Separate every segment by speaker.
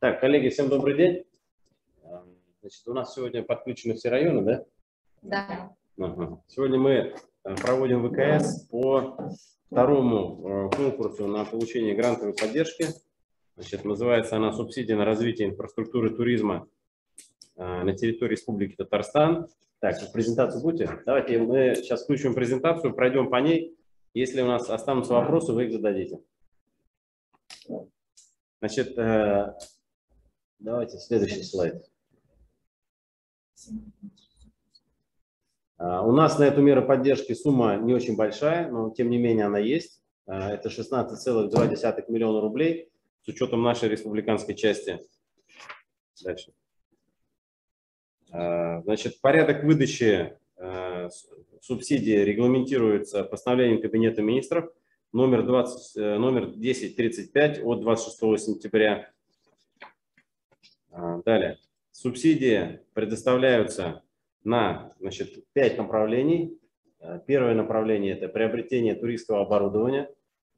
Speaker 1: Так, коллеги, всем добрый день. Значит, у нас сегодня подключены все районы, да?
Speaker 2: Да.
Speaker 1: Ага. Сегодня мы э, проводим ВКС по второму э, конкурсу на получение грантовой поддержки. Значит, называется она «Субсидия на развитие инфраструктуры туризма э, на территории Республики Татарстан». Так, презентацию будете? Давайте мы сейчас включим презентацию, пройдем по ней. Если у нас останутся вопросы, вы их зададите. Значит, э, давайте следующий слайд. А, у нас на эту меру поддержки сумма не очень большая, но тем не менее она есть. А, это 16,2 миллиона рублей с учетом нашей республиканской части. Дальше. Значит, порядок выдачи субсидии регламентируется постановлением Кабинета министров номер, 20, э, номер 1035 от 26 сентября. А, далее. Субсидии предоставляются на значит, 5 направлений. А, первое направление – это приобретение туристского оборудования,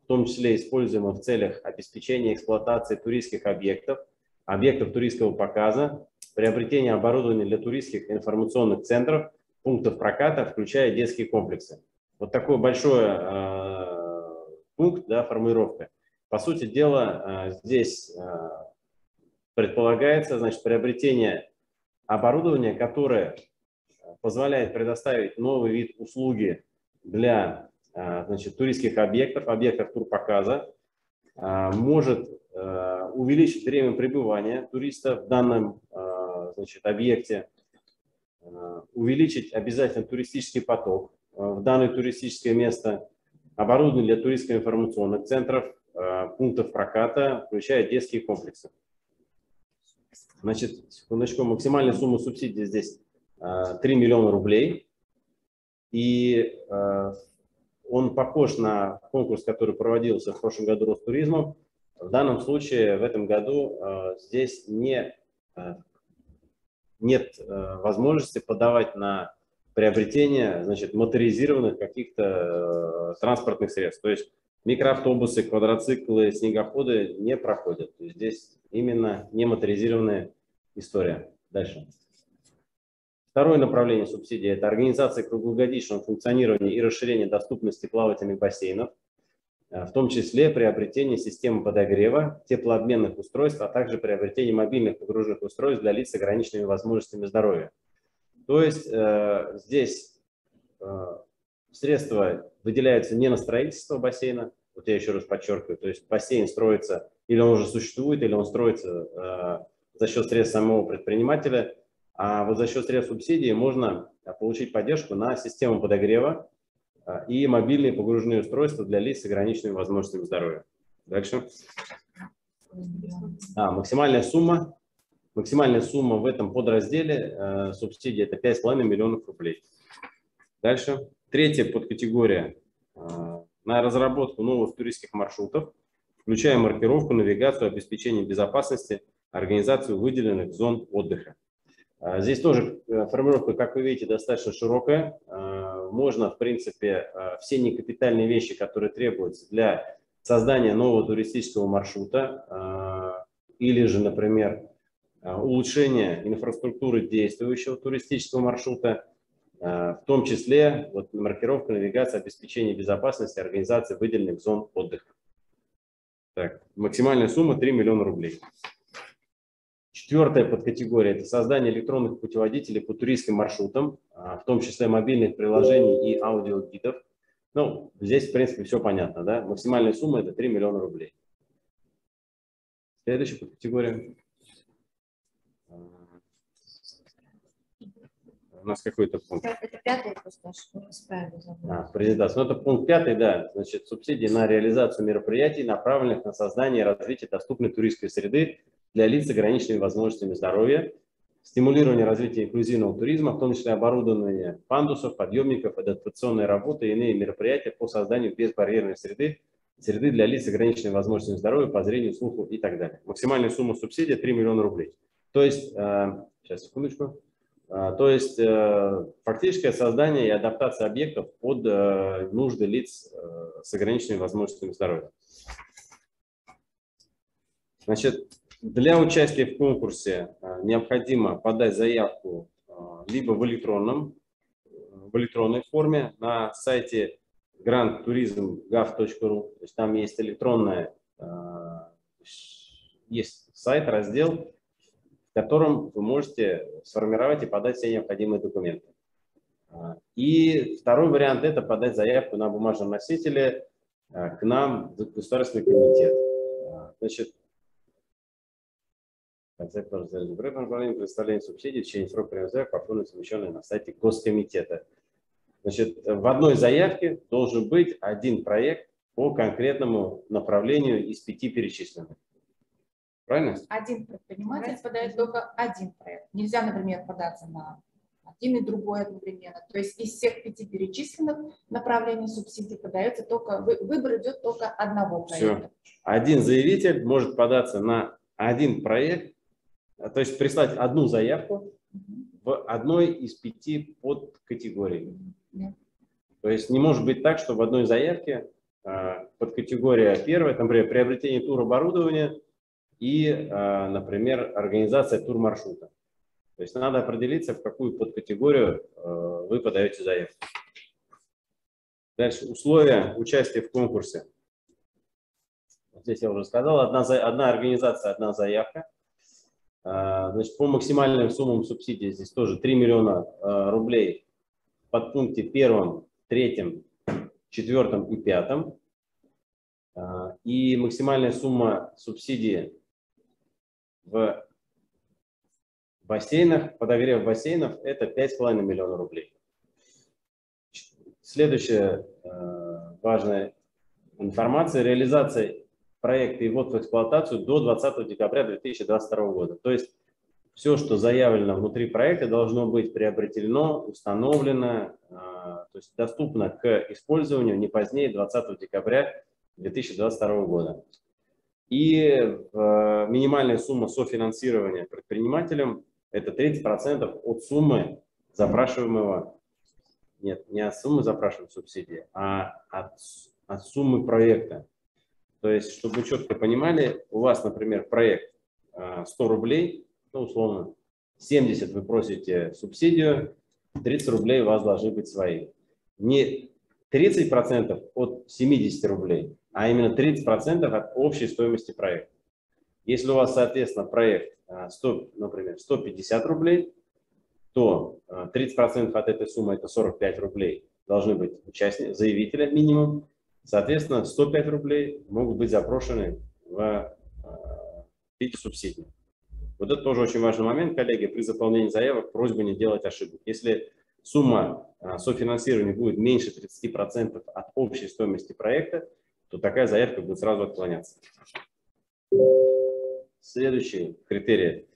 Speaker 1: в том числе используемого в целях обеспечения эксплуатации туристских объектов, объектов туристского показа, приобретение оборудования для туристских информационных центров, пунктов проката, включая детские комплексы. Вот такое большое а, пункт, да, формулировка. По сути дела, э, здесь э, предполагается значит, приобретение оборудования, которое позволяет предоставить новый вид услуги для э, значит, туристских объектов, объектов турпоказа, может увеличить время пребывания туриста в данном значит, объекте, увеличить обязательно туристический поток в данное туристическое место, оборудование для туристско-информационных центров, э, пунктов проката, включая детские комплексы. Значит, секундочку, максимальная сумма субсидий здесь 3 э, миллиона рублей. И э, он похож на конкурс, который проводился в прошлом году Ростуризмом. В данном случае, в этом году здесь не, нет возможности подавать на приобретение значит, моторизированных каких-то э, транспортных средств. То есть микроавтобусы, квадроциклы, снегоходы не проходят. Здесь именно не моторизированная история. Дальше. Второе направление субсидии – это организация круглогодичного функционирования и расширение доступности плавательных бассейнов, э, в том числе приобретение системы подогрева, теплообменных устройств, а также приобретение мобильных погружных устройств для лиц с ограниченными возможностями здоровья. То есть э, здесь э, средства выделяются не на строительство бассейна, вот я еще раз подчеркиваю, то есть бассейн строится, или он уже существует, или он строится э, за счет средств самого предпринимателя, а вот за счет средств субсидии можно получить поддержку на систему подогрева э, и мобильные погружные устройства для лиц с ограниченными возможностями здоровья. Дальше. А, максимальная сумма Максимальная сумма в этом подразделе э, субсидии – это 5,5 миллионов рублей. Дальше. Третья подкатегория э, на разработку новых туристских маршрутов, включая маркировку, навигацию, обеспечение безопасности, организацию выделенных зон отдыха. Э, здесь тоже э, формулировка, как вы видите, достаточно широкая. Э, можно, в принципе, все некапитальные вещи, которые требуются для создания нового туристического маршрута, или же, например, Э, улучшение инфраструктуры действующего туристического маршрута, э, в том числе вот, маркировка, навигация, обеспечение безопасности, организация выделенных зон отдыха. Так, максимальная сумма 3 миллиона рублей. Четвертая подкатегория – это создание электронных путеводителей по туристским маршрутам, э, в том числе мобильных приложений и аудиогидов. Ну, здесь, в принципе, все понятно. Да? Максимальная сумма – это 3 миллиона рублей. Следующая подкатегория. У нас какой-то пункт.
Speaker 2: Это пятый просто,
Speaker 1: а, презентация. Ну, это пункт пятый, да. Значит, субсидии на реализацию мероприятий, направленных на создание и развитие доступной туристской среды для лиц с ограниченными возможностями здоровья, стимулирование развития инклюзивного туризма, в том числе оборудование пандусов, подъемников, адаптационной работы и иные мероприятия по созданию безбарьерной среды, среды для лиц с ограниченными возможностями здоровья, по зрению, слуху и так далее. Максимальная сумма субсидии 3 миллиона рублей. То есть, э, сейчас, секундочку. А, то есть э, фактическое создание и адаптация объектов под э, нужды лиц э, с ограниченными возможностями здоровья. Значит, Для участия в конкурсе необходимо подать заявку либо в электронном, в электронной форме на сайте grandtourism.gov.ru. То есть там есть электронная, есть сайт, раздел, в котором вы можете сформировать и подать все необходимые документы. И второй вариант – это подать заявку на бумажном носителе к нам в Государственный комитет. Значит, Концепт направления представления субсидий в течение срока приема заявок оформлен совмещенный на сайте Госкомитета. Значит, в одной заявке должен быть один проект по конкретному направлению из пяти перечисленных. Правильно?
Speaker 3: Один предприниматель подает только один проект. Нельзя, например, податься на один и другой одновременно. То есть из всех пяти перечисленных направлений субсидий подается только, выбор идет только одного проекта.
Speaker 1: Все. Один заявитель может податься на один проект а, то есть прислать одну заявку в одной из пяти подкатегорий. То есть не может быть так, что в одной заявке а, подкатегория первая, например, приобретение туроборудования и, а, например, организация турмаршрута. То есть надо определиться, в какую подкатегорию вы подаете заявку. Дальше условия участия в конкурсе. Здесь я уже сказал, одна, одна организация, одна заявка. А, значит, по максимальным суммам субсидий здесь тоже 3 миллиона рублей под пункте первом, третьем, четвертом и пятом. И максимальная сумма субсидии в бассейнах, подогрев бассейнов, это 5,5 миллиона рублей. Следующая важная информация. Реализация проекта и ввод в эксплуатацию до 20 декабря 2022 года. То есть все, что заявлено внутри проекта, должно быть приобретено, установлено, а, то есть доступно к использованию не позднее 20 декабря 2022 года. И минимальная сумма софинансирования предпринимателям – это 30% от суммы запрашиваемого, нет, не от суммы запрашиваемой субсидии, а от, от суммы проекта. То есть, чтобы вы четко понимали, у вас, например, проект 100 а, рублей, ну, условно, 70 вы просите субсидию, 30 рублей у вас должны быть свои. Не 30% от 70 рублей, а именно 30% от общей стоимости проекта. Если у вас, соответственно, проект 100, а, например, 150 рублей, то 30% а, от этой суммы, это 45 рублей, должны быть участники, заявителя минимум, Соответственно, 105 рублей могут быть запрошены в виде субсидий. Вот это тоже очень важный момент, коллеги. При заполнении заявок просьба не делать ошибок. Если сумма софинансирования будет меньше 30% от общей стоимости проекта, то такая заявка будет сразу отклоняться. Следующий критерий.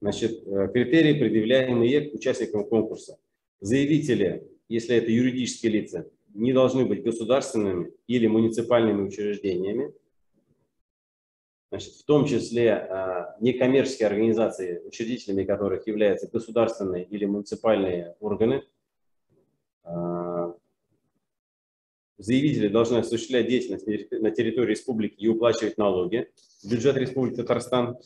Speaker 1: Значит, э, критерии, предъявляемые участникам конкурса. Заявители, если это юридические лица, не должны быть государственными или муниципальными учреждениями, Значит, в том числе а, некоммерческие организации, учредителями которых являются государственные или муниципальные органы. А, заявители должны осуществлять деятельность на территории республики и уплачивать налоги в бюджет Республики Татарстан.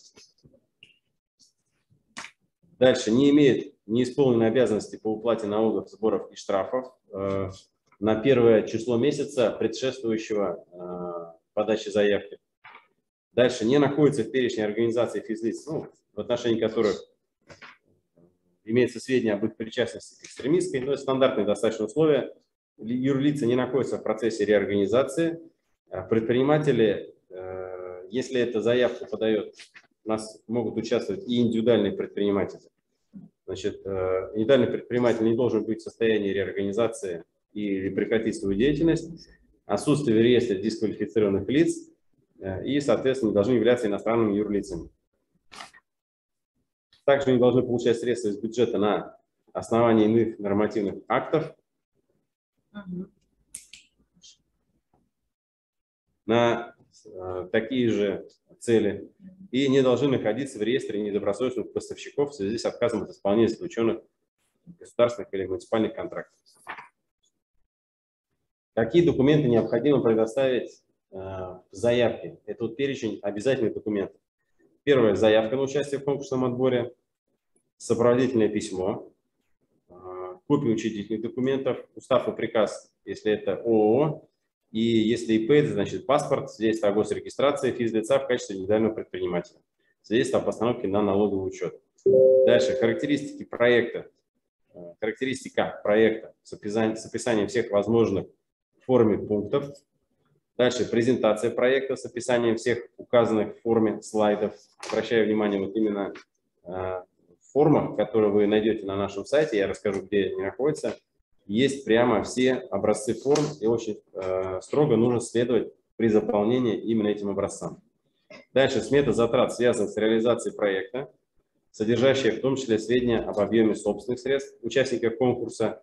Speaker 1: Дальше не имеет неисполненной обязанности по уплате налогов, сборов и штрафов а, на первое число месяца, предшествующего э, подаче заявки. Дальше не находится в перечне организации физлиц, ну, в отношении которых имеется сведения об их причастности к экстремистской, но это стандартные достаточно условия. Юрлицы не находятся в процессе реорганизации. А предприниматели, э, если эта заявка подает, у нас могут участвовать и индивидуальные предприниматели. Значит, э, индивидуальный предприниматель не должен быть в состоянии реорганизации или прекратить свою деятельность, отсутствие в реестре дисквалифицированных лиц э, и, соответственно, должны являться иностранными юрлицами. Также не должны получать средства из бюджета на основании иных нормативных актов, на э, такие же цели и не должны находиться в реестре недобросовестных поставщиков в связи с отказом от исполнения заключенных государственных или муниципальных контрактов. Какие документы необходимо предоставить э, в заявке? Это вот перечень обязательных документов. Первое – заявка на участие в конкурсном отборе, сопроводительное письмо, копия учредительных документов, устав и приказ, если это ООО, и если ИП, значит паспорт, свидетельство о госрегистрации физлица в качестве индивидуального предпринимателя, свидетельство о постановке на налоговый учет. Дальше характеристики проекта, а, характеристика проекта с описанием, с описанием всех возможных в форме пунктов. Дальше презентация проекта с описанием всех указанных в форме слайдов. Обращаю внимание вот именно а, формах, которые вы найдете на нашем сайте, я расскажу, где они находятся, есть прямо все образцы форм, и очень э, строго нужно следовать при заполнении именно этим образцам. Дальше смета затрат, связанных с реализацией проекта, содержащая в том числе сведения об объеме собственных средств участников конкурса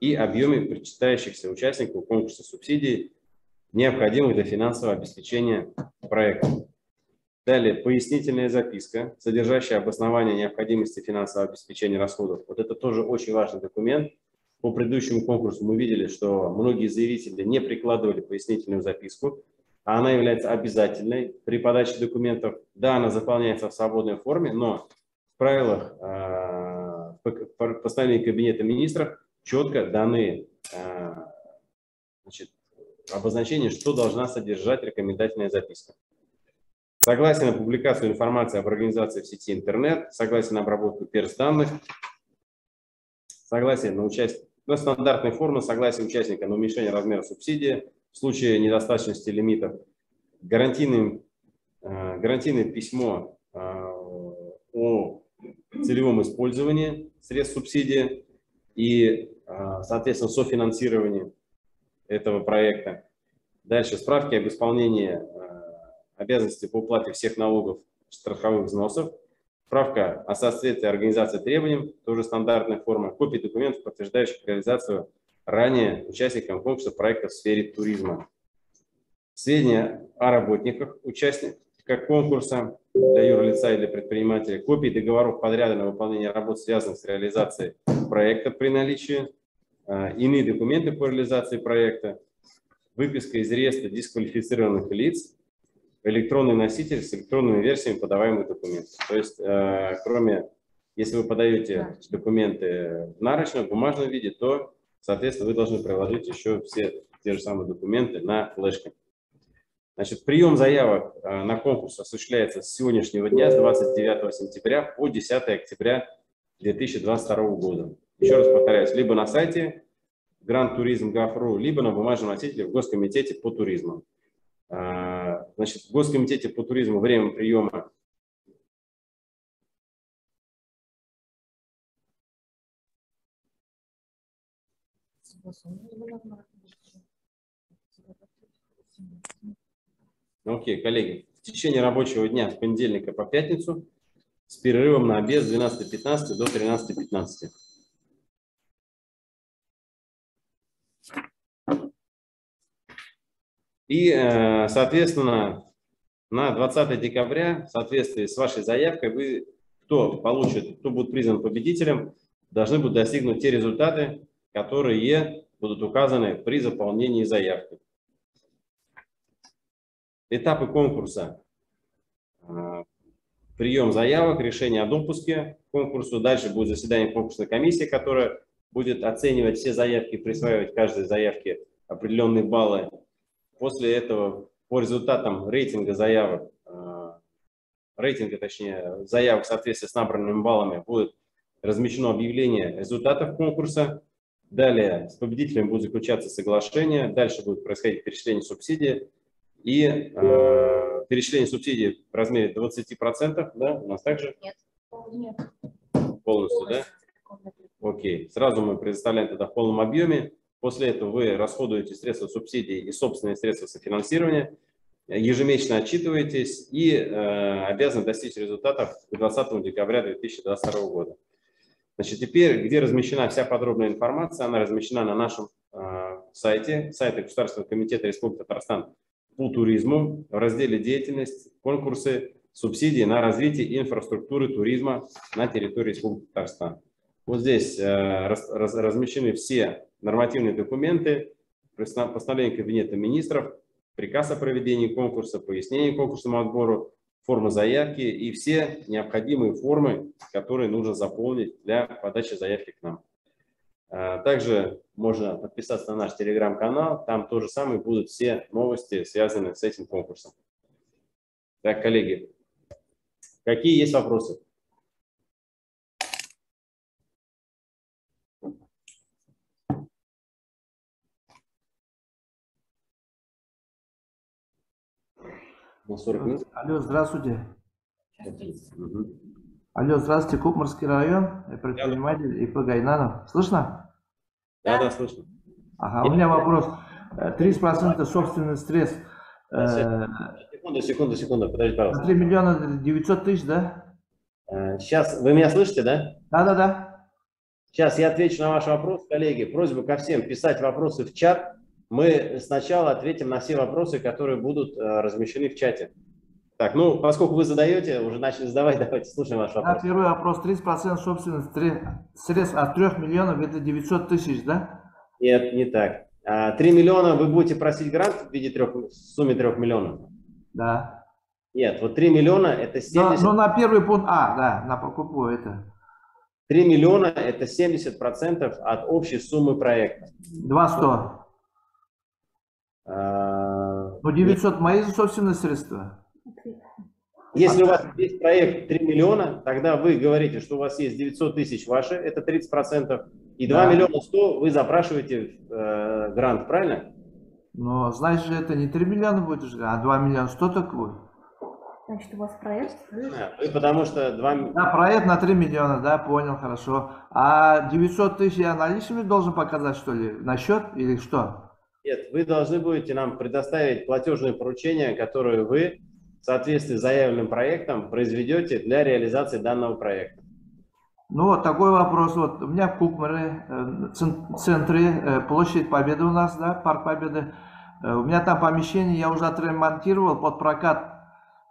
Speaker 1: и объеме причитающихся участников конкурса субсидий, необходимых для финансового обеспечения проекта. Далее, пояснительная записка, содержащая обоснование необходимости финансового обеспечения расходов. Вот это тоже очень важный документ. По предыдущему конкурсу мы видели, что многие заявители не прикладывали пояснительную записку, а она является обязательной при подаче документов. Да, она заполняется в свободной форме, но в правилах э, постановления Кабинета министров четко даны э, значит, обозначения, что должна содержать рекомендательная записка. Согласие на публикацию информации об организации в сети интернет, согласие на обработку перс-данных, согласие на участие, на стандартной формы, согласие участника на уменьшение размера субсидии в случае недостаточности лимитов, гарантийное, э, гарантийное письмо э, о целевом использовании средств субсидии и, э, соответственно, софинансировании этого проекта. Дальше справки об исполнении обязанности по уплате всех налогов, страховых взносов, справка о соответствии организации требованиям, тоже стандартная форма, копии документов, подтверждающих реализацию ранее участникам конкурса проекта в сфере туризма. Сведения о работниках, участниках конкурса для юрлица или предпринимателя, копии договоров подряда на выполнение работ, связанных с реализацией проекта при наличии, а, иные документы по реализации проекта, выписка из реестра дисквалифицированных лиц, электронный носитель с электронными версиями подаваемых документов. То есть, э, кроме, если вы подаете документы в нарочном, в бумажном виде, то, соответственно, вы должны приложить еще все те же самые документы на флешке. Значит, прием заявок э, на конкурс осуществляется с сегодняшнего дня, с 29 сентября по 10 октября 2022 года. Еще раз повторяюсь, либо на сайте Grand Tourism Gov.ru, либо на бумажном носителе в Госкомитете по туризму. Значит, в Госкомитете по туризму время приема Окей, коллеги, в течение рабочего дня с понедельника по пятницу с перерывом на обед с 12.15 до 13.15. И, э, соответственно, на 20 декабря, в соответствии с вашей заявкой, вы, кто получит, кто будет признан победителем, должны будут достигнуть те результаты, которые будут указаны при заполнении заявки. Этапы конкурса. Э, прием заявок, решение о допуске к конкурсу. Дальше будет заседание конкурсной комиссии, которая будет оценивать все заявки, присваивать каждой заявке определенные баллы После этого по результатам рейтинга заявок, э, рейтинга, точнее, заявок в соответствии с набранными баллами будет размещено объявление результатов конкурса. Далее с победителем будет заключаться соглашение. Дальше будет происходить перечисление субсидий. И э, перечисление субсидий в размере 20%, да, у нас также?
Speaker 3: Нет. Нет.
Speaker 1: Полностью, да? Окей. Сразу мы предоставляем тогда в полном объеме. После этого вы расходуете средства субсидий и собственные средства софинансирования, ежемесячно отчитываетесь и э, обязаны достичь результатов к 20 декабря 2022 года. Значит, теперь, где размещена вся подробная информация, она размещена на нашем э, сайте, сайте Государственного комитета Республики Татарстан по туризму в разделе «Деятельность», «Конкурсы», «Субсидии на развитие инфраструктуры туризма на территории Республики Татарстан». Вот здесь э, раз, раз, размещены все нормативные документы, постановление Кабинета министров, приказ о проведении конкурса, пояснение конкурсному отбору, форма заявки и все необходимые формы, которые нужно заполнить для подачи заявки к нам. А, также можно подписаться на наш телеграм-канал, там тоже самое будут все новости, связанные с этим конкурсом. Так, коллеги, какие есть вопросы?
Speaker 4: На 40 минут? Алло, здравствуйте. Угу. Алло, здравствуйте, Купмарский район, предприниматель ИП Гайнанов. Слышно?
Speaker 1: Да, да, слышно.
Speaker 4: Ага, у меня вопрос. 30% собственный стресс.
Speaker 1: Э, секунду, секунду, секунду, подожди, пожалуйста.
Speaker 4: 3 миллиона 900 тысяч, да?
Speaker 1: Сейчас, э, вы меня слышите, да?
Speaker 4: Да, да, да.
Speaker 1: Сейчас я отвечу на ваш вопрос, коллеги. Просьба ко всем писать вопросы в чат. Мы сначала ответим на все вопросы, которые будут э, размещены в чате. Так, ну, поскольку вы задаете, уже начали задавать, давайте слушаем ваш вопрос.
Speaker 4: Да, первый вопрос. 30% собственных средств от 3 миллионов – это 900 тысяч, да?
Speaker 1: Нет, не так. 3 а, миллиона вы будете просить грант в виде 3, в сумме 3 миллионов?
Speaker 4: Да.
Speaker 1: Нет, вот 3 миллиона – это 70…
Speaker 4: Но, но на первый пункт А, да, на покупку это…
Speaker 1: 3 миллиона – это 70% от общей суммы проекта.
Speaker 4: 200. А, ну, 900 мои собственные средства.
Speaker 1: Если у вас есть проект 3 миллиона, тогда вы говорите, что у вас есть 900 тысяч ваши, это 30%, и 2 да. миллиона 100 вы запрашиваете э, грант, правильно?
Speaker 4: Но, значит, это не 3 миллиона будет а 2 миллиона 100 так будет.
Speaker 2: Значит, у вас проект?
Speaker 1: А, вы потому что 2...
Speaker 4: Да, проект на 3 миллиона, да, понял, хорошо. А 900 тысяч я наличными должен показать, что ли, на счет или что?
Speaker 1: Нет, вы должны будете нам предоставить платежное поручение, которое вы в соответствии с заявленным проектом произведете для реализации данного проекта.
Speaker 4: Ну вот такой вопрос. Вот у меня в Кукмаре, э, центре, э, площадь Победы у нас, да, парк Победы. Э, у меня там помещение я уже отремонтировал под прокат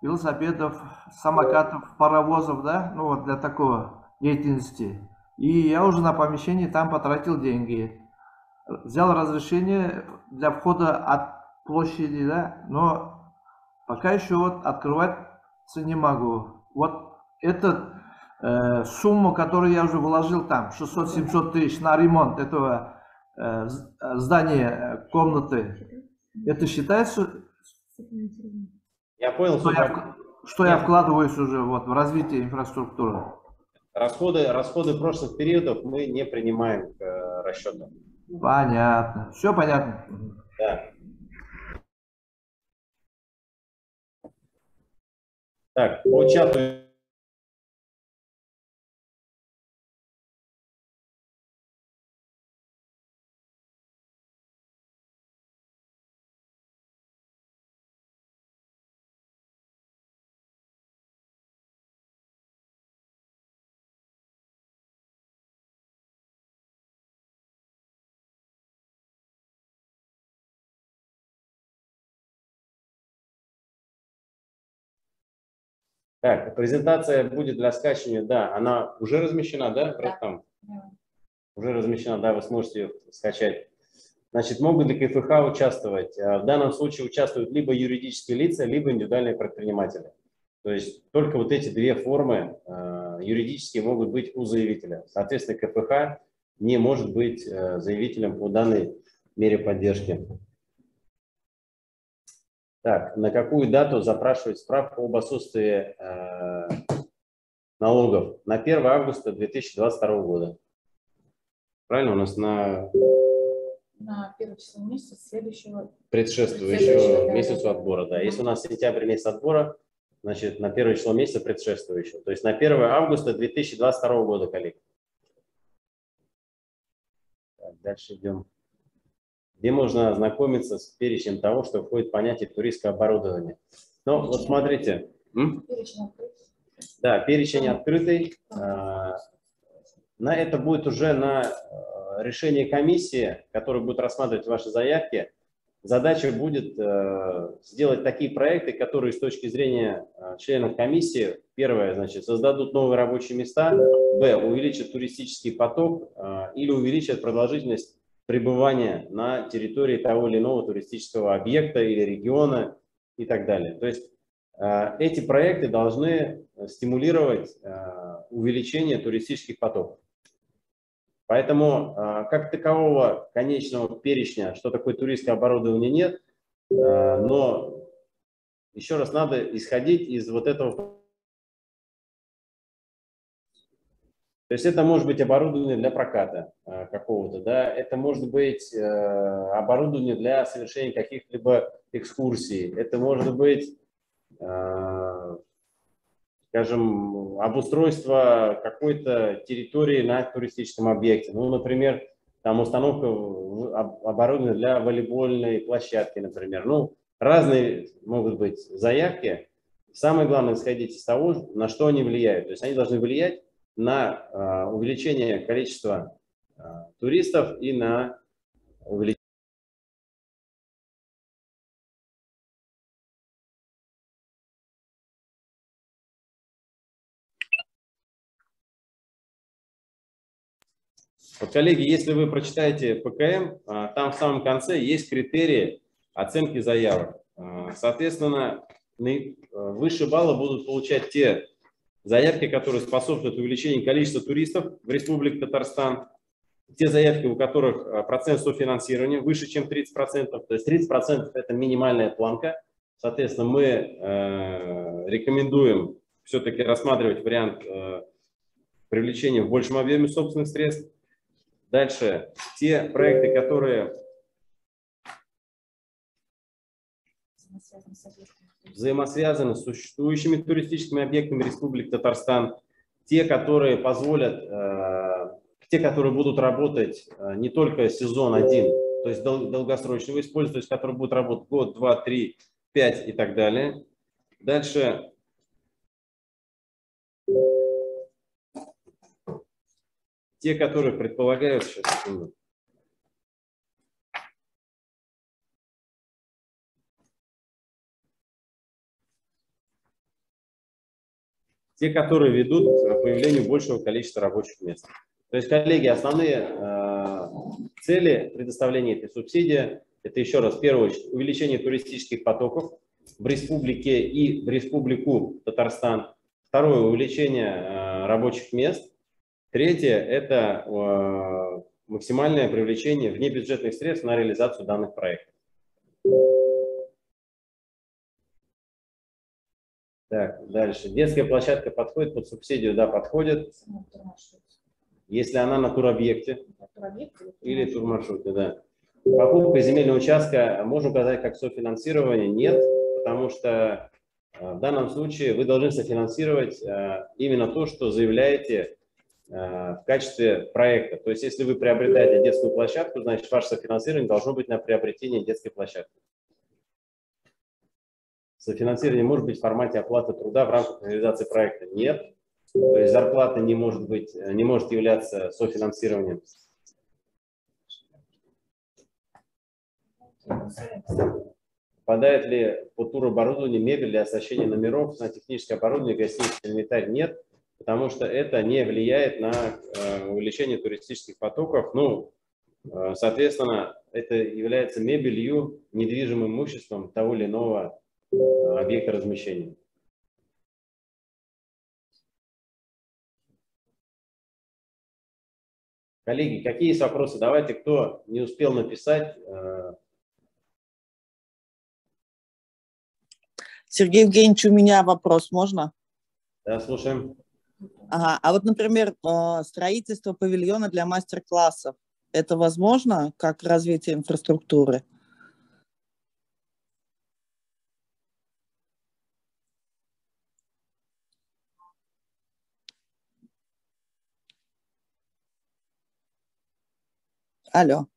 Speaker 4: велосипедов, самокатов, паровозов, да, ну вот для такого деятельности. И я уже на помещении там потратил деньги взял разрешение для входа от площади, да, но пока еще вот открываться не могу. Вот эта э, сумма, которую я уже вложил там, 600-700 тысяч на ремонт этого э, здания, э, комнаты, это считается?
Speaker 1: Я понял,
Speaker 4: что, я, что я вкладываюсь уже вот в развитие инфраструктуры.
Speaker 1: Расходы, расходы прошлых периодов мы не принимаем к э, расчетам.
Speaker 4: Понятно. Все понятно.
Speaker 1: Да. Так, по чату Так, презентация будет для скачивания, да, она уже размещена, да?
Speaker 3: Да.
Speaker 1: Там? Уже размещена, да, вы сможете ее скачать. Значит, могут ли КФХ участвовать? А, в данном случае участвуют либо юридические лица, либо индивидуальные предприниматели. То есть только вот эти две формы а, юридические могут быть у заявителя. Соответственно, КФХ не может быть а, заявителем по данной мере поддержки. Так, на какую дату запрашивать справку об отсутствии э, налогов? На 1 августа 2022 года. Правильно, у нас на...
Speaker 3: На первое число месяца следующего...
Speaker 1: Предшествующего, предшествующего месяцу да, отбора, да. Если у нас сентябрь месяц отбора, значит, на первое число месяца предшествующего. То есть на 1 августа 2022 года, коллеги. Так, дальше идем где можно ознакомиться с перечнем того, что входит в понятие туристское оборудование. Ну, вот смотрите.
Speaker 3: Перечень
Speaker 1: Да, перечень открытый. А, на это будет уже на а, решение комиссии, которая будет рассматривать ваши заявки. Задача будет э, сделать такие проекты, которые с точки зрения э, членов комиссии, первое, значит, создадут новые рабочие места, б, увеличат туристический поток э, или увеличат продолжительность пребывания на территории того или иного туристического объекта или региона и так далее. То есть э, эти проекты должны стимулировать э, увеличение туристических потоков. Поэтому как такового конечного перечня, что такое туристское оборудование, нет. Но еще раз надо исходить из вот этого То есть это может быть оборудование для проката э, какого-то, да, это может быть э, оборудование для совершения каких-либо экскурсий, это может быть, э, скажем, обустройство какой-то территории на туристическом объекте. Ну, например, там установка оборудования для волейбольной площадки, например. Ну, разные могут быть заявки. Самое главное исходить из того, на что они влияют. То есть они должны влиять на а, увеличение количества а, туристов и на увеличение Вот, коллеги, если вы прочитаете ПКМ, а, там в самом конце есть критерии оценки заявок. Соответственно, выше балла будут получать те заявки, которые способствуют увеличению количества туристов в Республике Татарстан, те заявки, у которых э, процент софинансирования выше, чем 30%, то есть 30% это минимальная планка, соответственно, мы э, рекомендуем все-таки рассматривать вариант э, привлечения в большем объеме собственных средств. Дальше, те проекты, которые взаимосвязаны с существующими туристическими объектами Республики Татарстан, те, которые позволят, э, те, которые будут работать э, не только сезон один, то есть долгосрочного использования, то есть которые будут работать год, два, три, пять и так далее. Дальше те, которые предполагают, сейчас, те, которые ведут к появлению большего количества рабочих мест. То есть, коллеги, основные э, цели предоставления этой субсидии – это еще раз, очередь, увеличение туристических потоков в республике и в республику Татарстан. Второе – увеличение э, рабочих мест. Третье – это э, максимальное привлечение внебюджетных средств на реализацию данных проектов. Так, дальше. Детская площадка подходит под субсидию? Да, подходит. Если она на туробъекте или турмаршруте, да. Покупка земельного участка можно указать как софинансирование? Нет, потому что э, в данном случае вы должны софинансировать э, именно то, что заявляете э, в качестве проекта. То есть, если вы приобретаете детскую площадку, значит, ваше софинансирование должно быть на приобретение детской площадки. Софинансирование может быть в формате оплаты труда в рамках реализации проекта? Нет. То есть зарплата не может, быть, не может являться софинансированием. Попадает ли по туроборудованию мебель для оснащения номеров на техническое оборудование гостиницы инвентарь? Нет, потому что это не влияет на э, увеличение туристических потоков. Ну, э, соответственно, это является мебелью, недвижимым имуществом того или иного объекта размещения. Коллеги, какие есть вопросы? Давайте, кто не успел написать. Э,
Speaker 5: Сергей Евгеньевич, у меня вопрос, можно?
Speaker 1: Да, слушаем.
Speaker 5: Ага. А вот, например, э, строительство павильона для мастер-классов, это возможно как развитие инфраструктуры? Алло.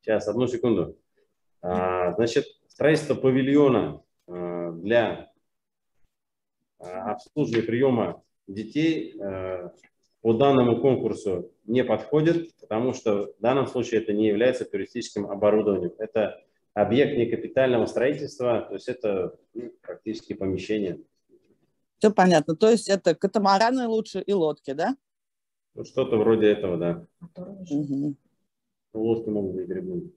Speaker 1: Сейчас, одну секунду. А, значит, строительство павильона а, для а, обслуживания приема детей по данному конкурсу не подходит, потому что в данном случае это не является туристическим оборудованием. Это объект некапитального строительства, то есть это ну, практически помещение.
Speaker 5: Все понятно. То есть это катамараны лучше и лодки, да?
Speaker 1: Вот что-то вроде этого, да.
Speaker 5: Угу.
Speaker 1: Лодки могут быть грибными.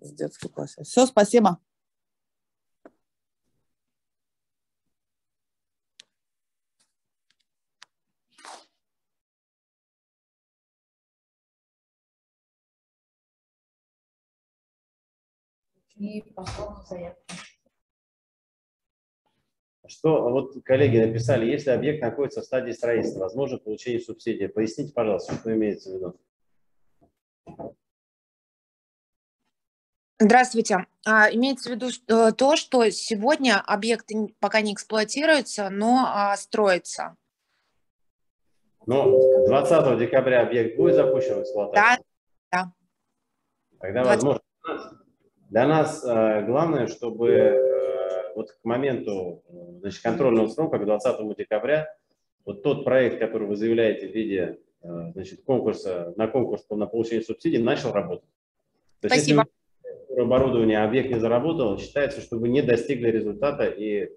Speaker 5: С детской класса. Все, спасибо.
Speaker 3: И пошел заявку.
Speaker 1: Что вот коллеги написали, если объект находится в стадии строительства, возможно получение субсидии. Поясните, пожалуйста, что имеется в виду.
Speaker 6: Здравствуйте. А, имеется в виду э, то, что сегодня объект пока не эксплуатируется, но а, строится.
Speaker 1: Но 20 декабря объект будет запущен в эксплуатацию?
Speaker 6: Да, да.
Speaker 1: Тогда, возможно, для нас э, главное, чтобы э, вот к моменту значит, контрольного срока, к 20 декабря, вот тот проект, который вы заявляете в виде значит, конкурса, на конкурс на получение субсидий, начал работать.
Speaker 6: То Спасибо.
Speaker 1: Есть, оборудования объект не заработал, считается, что вы не достигли результата и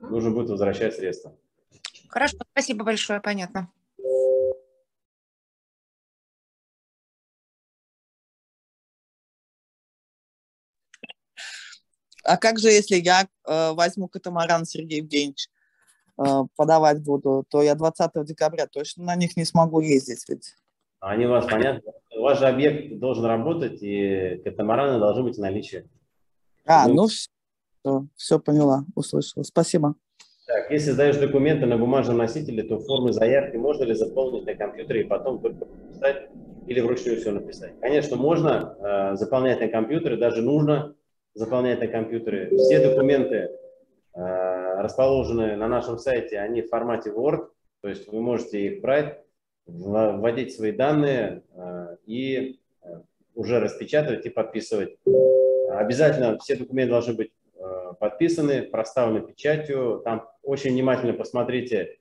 Speaker 1: нужно будет возвращать средства.
Speaker 6: Хорошо, спасибо большое, понятно.
Speaker 5: А как же, если я э, возьму катамаран, Сергей Евгеньевич, э, подавать буду, то я 20 декабря точно на них не смогу ездить ведь.
Speaker 1: Они у вас, понятно? У вас же объект должен работать, и катамараны должны быть в наличии.
Speaker 5: А, ну, ну все, все поняла, услышала. Спасибо.
Speaker 1: Так, если сдаешь документы на бумажном носителе, то формы заявки можно ли заполнить на компьютере и потом только написать или вручную все написать? Конечно, можно э, заполнять на компьютере, даже нужно заполнять на компьютере. Все документы, э, расположенные на нашем сайте, они в формате Word, то есть вы можете их брать, вводить свои данные э, и э, уже распечатывать и подписывать. Обязательно все документы должны быть подписаны, проставлены печатью. Там очень внимательно посмотрите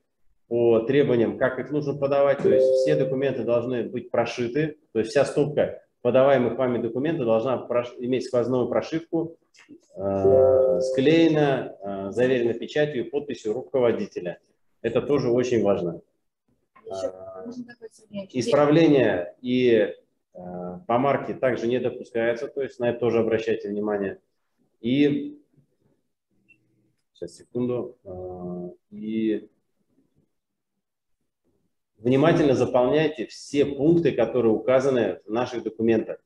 Speaker 1: по требованиям, как их нужно подавать. То есть все документы должны быть прошиты. То есть вся стопка подаваемых вами документов должна иметь сквозную прошивку, склеена, заверена печатью и подписью руководителя. Это тоже очень важно. Исправления и э, помарки также не допускаются, то есть на это тоже обращайте внимание. И сейчас секунду. Э, и внимательно заполняйте все пункты, которые указаны в наших документах.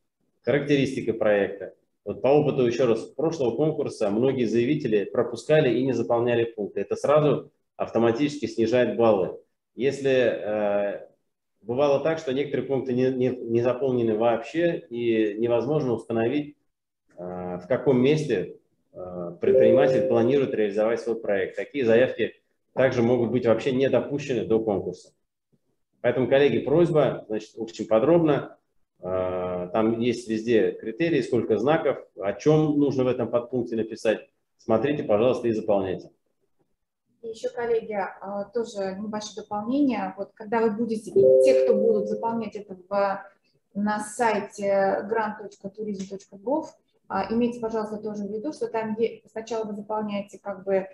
Speaker 1: Характеристика проекта. Вот по опыту еще раз прошлого конкурса многие заявители пропускали и не заполняли пункты. Это сразу автоматически снижает баллы. Если э, бывало так, что некоторые пункты не, не, не заполнены вообще и невозможно установить, э, в каком месте э, предприниматель планирует реализовать свой проект. Такие заявки также могут быть вообще не допущены до конкурса. Поэтому, коллеги, просьба, значит, очень подробно. Э, там есть везде критерии, сколько знаков, о чем нужно в этом подпункте написать. Смотрите, пожалуйста, и заполняйте.
Speaker 3: И еще, коллеги, а, тоже небольшое дополнение. Вот когда вы будете, те, кто будут заполнять это в, на сайте grant.tourism.gov, а, имейте, пожалуйста, тоже в виду, что там сначала вы заполняете как бы а,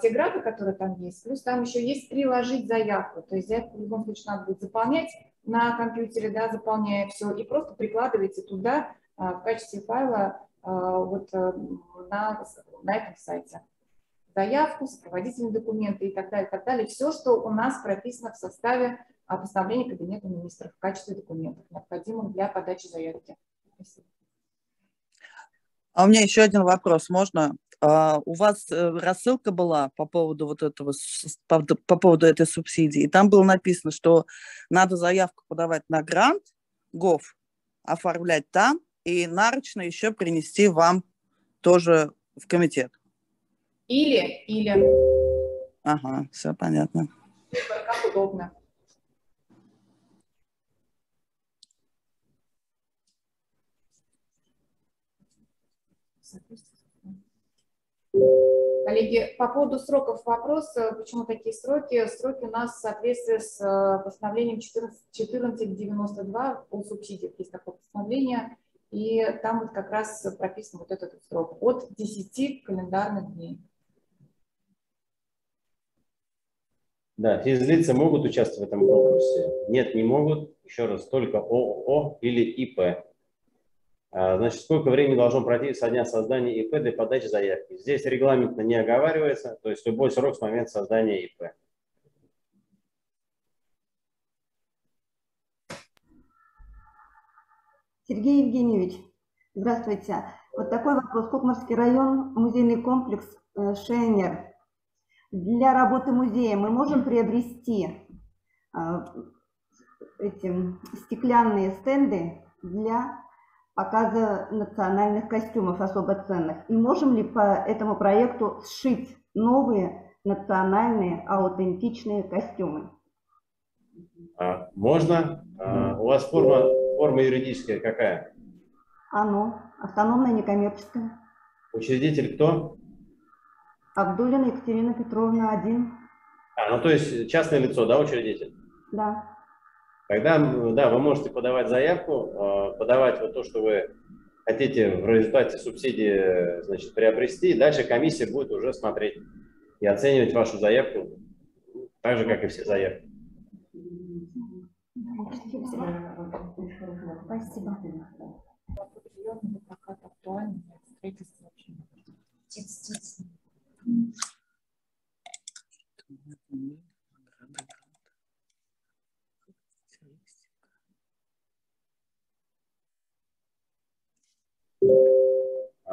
Speaker 3: те гранты, которые там есть, плюс там еще есть приложить заявку. То есть заявку в любом случае надо будет заполнять на компьютере, да, заполняя все, и просто прикладываете туда в качестве файла вот э, на, на этом сайте заявку, сопроводительные документы и так далее, и так далее. Все, что у нас прописано в составе постановления Кабинета министров в качестве документов, необходимых для подачи заявки. Спасибо.
Speaker 5: А у меня еще один вопрос, можно? А, у вас э, рассылка была по поводу вот этого, по, по поводу этой субсидии, и там было написано, что надо заявку подавать на грант, ГОВ, оформлять там, и нарочно еще принести вам тоже в комитет.
Speaker 3: Или, или.
Speaker 5: Ага, все понятно.
Speaker 3: Как удобно. Коллеги, по поводу сроков вопрос, почему такие сроки? Сроки у нас в соответствии с э, постановлением 14, 1492 о субсидиях. Есть такое постановление, и там вот как раз прописан вот этот срок от 10 календарных дней.
Speaker 1: Да, физлица могут участвовать в этом конкурсе? Нет, не могут. Еще раз, только ООО или ИП. А, значит, сколько времени должно пройти со дня создания ИП для подачи заявки? Здесь регламентно не оговаривается, то есть любой срок с момента создания ИП.
Speaker 2: Сергей Евгеньевич, здравствуйте. Вот такой вопрос. Кокмарский район, музейный комплекс э, Шейнер. Для работы музея мы можем приобрести э, эти стеклянные стенды для показа национальных костюмов особо ценных. И можем ли по этому проекту сшить новые национальные аутентичные костюмы?
Speaker 1: А, можно. А, у вас форма Форма юридическая какая?
Speaker 2: Оно. Автономная некоммерческая.
Speaker 1: Учредитель кто?
Speaker 2: Абдулина Екатерина Петровна, один.
Speaker 1: А, ну то есть частное лицо, да, учредитель?
Speaker 2: Да.
Speaker 1: Тогда, да, вы можете подавать заявку, а, подавать вот то, что вы хотите в результате субсидии, значит, приобрести, и дальше комиссия будет уже смотреть и оценивать вашу заявку так же, как и все заявки.
Speaker 2: Спасибо.
Speaker 3: Пока актуально, строительство очень.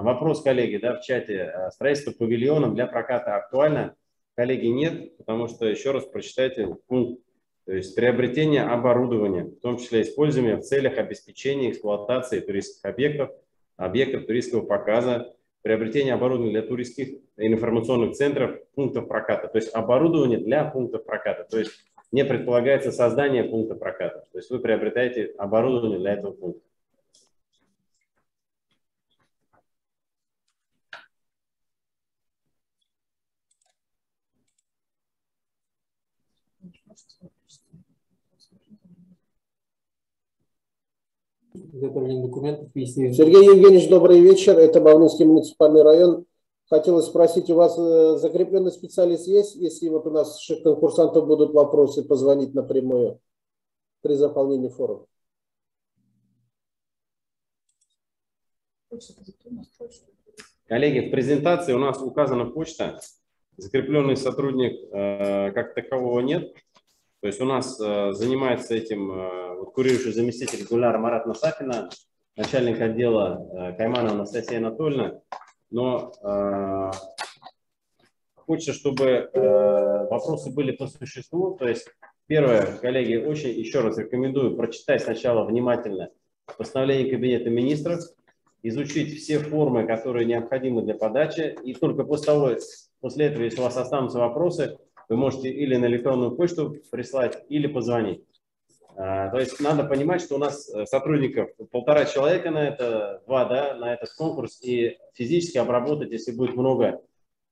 Speaker 1: Вопрос, коллеги, да, в чате. А строительство павильона для проката актуально? Коллеги, нет, потому что, еще раз прочитайте пункт то есть приобретение оборудования, в том числе использование в целях обеспечения эксплуатации туристских объектов, объектов туристского показа, приобретение оборудования для туристских информационных центров, пунктов проката. То есть оборудование для пунктов проката. То есть не предполагается создание пункта проката. То есть вы приобретаете оборудование для этого пункта.
Speaker 7: Изготовления документов. Сергей Евгеньевич, добрый вечер. Это Бавнинский муниципальный район. Хотелось спросить, у вас э, закрепленный специалист есть? Если вот у нас конкурсантов будут вопросы, позвонить напрямую при заполнении форума.
Speaker 1: Коллеги, в презентации у нас указана почта. Закрепленный сотрудник э, как такового нет. То есть у нас э, занимается этим э, вот, курирующий заместитель Гуляра Марат Насафина, начальник отдела э, Кайманова Анастасия Анатольевна. Но э, хочется, чтобы э, вопросы были по существу. То есть первое, коллеги, очень еще раз рекомендую прочитать сначала внимательно постановление Кабинета министров, изучить все формы, которые необходимы для подачи, и только после того, после этого, если у вас останутся вопросы, вы можете или на электронную почту прислать, или позвонить. А, то есть надо понимать, что у нас э, сотрудников полтора человека на это, два, да, на этот конкурс, и физически обработать, если будет много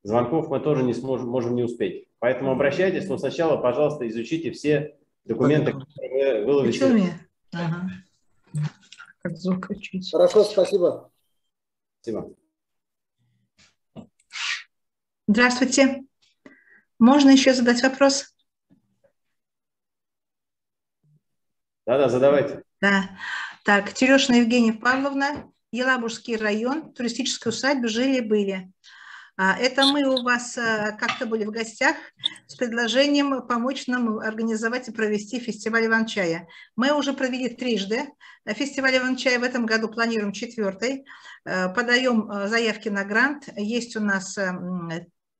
Speaker 1: звонков, мы тоже не сможем, можем не успеть. Поэтому обращайтесь, но сначала, пожалуйста, изучите все документы, которые вы выложите. Ага.
Speaker 7: Как звук Хорошо, спасибо.
Speaker 1: Спасибо.
Speaker 8: Здравствуйте. Можно еще задать вопрос?
Speaker 1: Да-да, задавайте.
Speaker 8: Да. Так, Терешина Евгения Павловна, Елабужский район, туристическая усадьба «Жили-были». А, это мы у вас а, как-то были в гостях с предложением помочь нам организовать и провести фестиваль Иван-чая. Мы уже провели трижды фестиваль Иван-чая, в этом году планируем четвертый. А, подаем заявки на грант. Есть у нас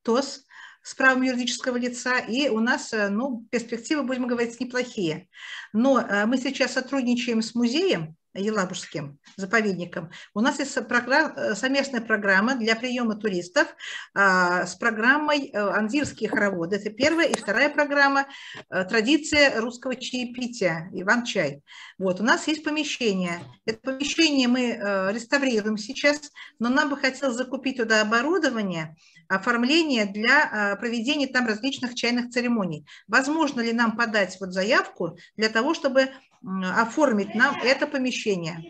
Speaker 8: ТОС, с правом юридического лица, и у нас, э, ну, перспективы, будем говорить, неплохие. Но э, мы сейчас сотрудничаем с музеем, Елабужским заповедником. У нас есть программа, э, совместная программа для приема туристов а, с программой «Андирские хороводы». Это первая. И вторая программа «Традиция русского чаепития», Иван-чай. Вот, у нас есть помещение. Это помещение мы реставрируем сейчас, но нам бы хотелось закупить туда оборудование, оформление для а, проведения там различных чайных церемоний. Возможно ли нам подать вот заявку для того, чтобы оформить нам это помещение?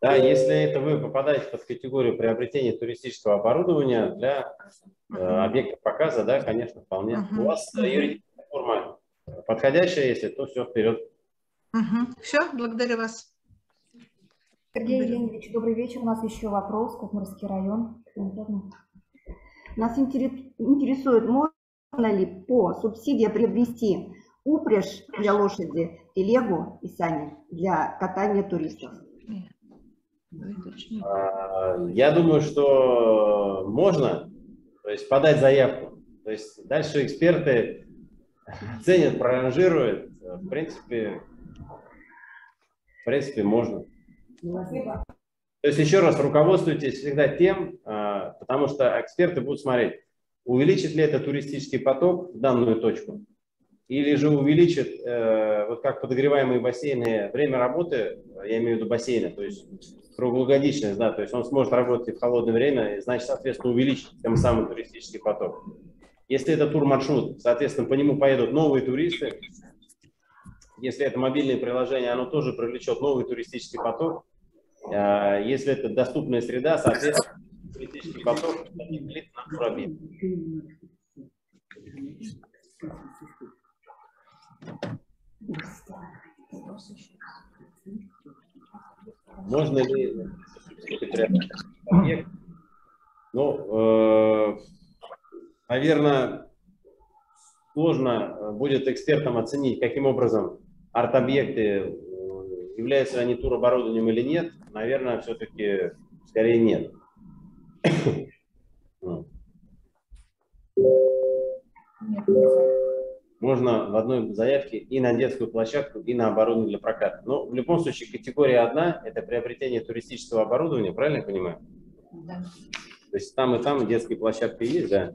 Speaker 1: Да, если это вы попадаете под категорию приобретения туристического оборудования для э, объекта показа, да, конечно, вполне.
Speaker 8: Мгм.
Speaker 1: У вас юридическая форма подходящая, если то все вперед.
Speaker 8: Все, благодарю вас.
Speaker 2: Сергей. Евгеньевич, добрый вечер. У нас еще вопрос, Кукмарский район. Нас интерес- интересует, можно ли по субсидии приобрести упряжь для лошади, телегу и сани для катания туристов?
Speaker 1: А, Я думаю, что можно, то есть подать заявку. То есть дальше эксперты ценят, проранжируют. В принципе, в принципе, можно. То есть еще раз руководствуйтесь всегда тем, а, потому что эксперты будут смотреть, увеличит ли это туристический поток в данную точку, или же увеличит, э, вот как подогреваемые бассейны, время работы, я имею в виду бассейна, то есть круглогодичность, да, то есть он сможет работать и в холодное время, и, значит, соответственно, увеличить тем самым туристический поток. Если это турмаршрут, соответственно, по нему поедут новые туристы. Если это мобильное приложение, оно тоже привлечет новый туристический поток. А, Если это доступная среда, соответственно, туристический поток влит на турабин. Можно ли объект? Ну, э, наверное, сложно э, будет экспертам оценить, каким образом арт-объекты, э, являются они туроборудованием или нет. Наверное, все-таки скорее нет. Ну. Можно в одной заявке и на детскую площадку, и на оборудование для проката. Но в любом случае категория одна – это приобретение туристического оборудования, правильно я понимаю?
Speaker 3: Да.
Speaker 1: То есть там и там детские площадки есть, да?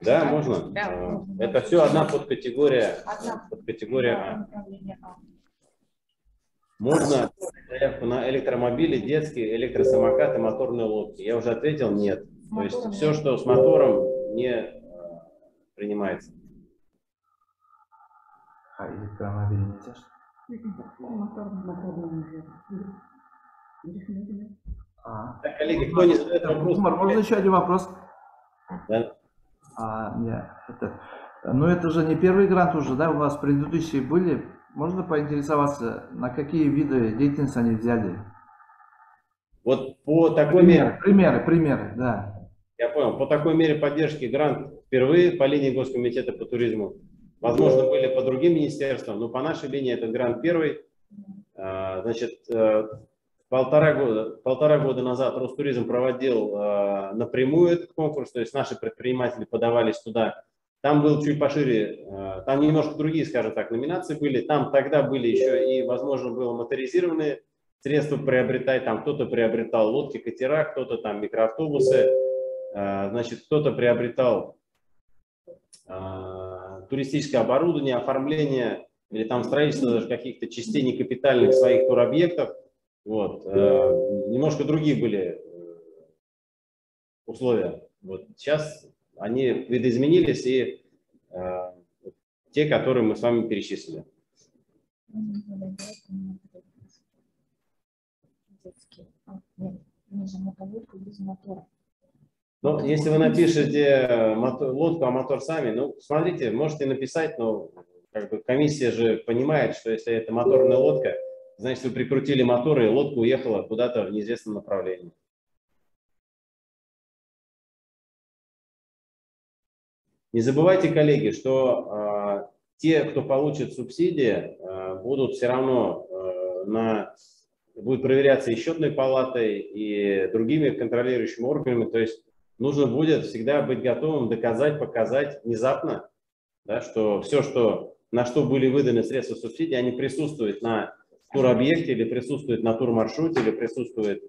Speaker 1: Да, можно.
Speaker 3: Да, можно.
Speaker 1: Это все одна подкатегория,
Speaker 3: Одна.
Speaker 1: подкатегория А. Можно заявку на электромобили, детские электросамокаты, моторные лодки. Я уже ответил нет. То есть все, что с мотором, не э, принимается.
Speaker 4: А электромобиль нельзя? А.
Speaker 1: Так, коллеги, кто не задает вопрос?
Speaker 4: Можно еще один вопрос?
Speaker 1: Да.
Speaker 4: А, нет, это, ну это же не первый грант уже, да, у вас предыдущие были. Можно поинтересоваться, на какие виды деятельности они взяли?
Speaker 1: Вот по такой
Speaker 4: Примеры,
Speaker 1: мере,
Speaker 4: примеры, примеры, да.
Speaker 1: я понял, по такой мере поддержки грант впервые по линии Госкомитета по туризму. Возможно, были по другим министерствам, но по нашей линии этот грант первый. А, Значит, э, полтора года, полтора года назад Ростуризм проводил э, напрямую этот конкурс, то есть наши предприниматели подавались туда. Там был чуть пошире, э, там немножко другие, скажем так, номинации были. Там тогда были еще и, возможно, было моторизированные средства приобретать. Там кто-то приобретал лодки, катера, кто-то там микроавтобусы. Э, Значит, кто-то приобретал э, туристическое оборудование, оформление или там строительство даже каких-то частей некапитальных своих туробъектов. Вот. Немножко другие были условия. Вот. Сейчас они видоизменились и э, те, которые мы с вами перечислили. Ну, если вы напишете э, мото- лодку, а мотор сами, ну, смотрите, можете написать, но как бы комиссия же понимает, что если это моторная лодка, значит, вы прикрутили мотор, и лодка уехала куда-то в неизвестном направлении. Не забывайте, коллеги, что э, те, кто получит субсидии, э, будут все равно э, на будет проверяться и счетной палатой, и другими контролирующими органами. То есть нужно будет всегда быть готовым доказать, показать внезапно, да, что все, что, на что были выданы средства субсидий, они присутствуют на туробъекте или присутствуют на турмаршруте, или присутствуют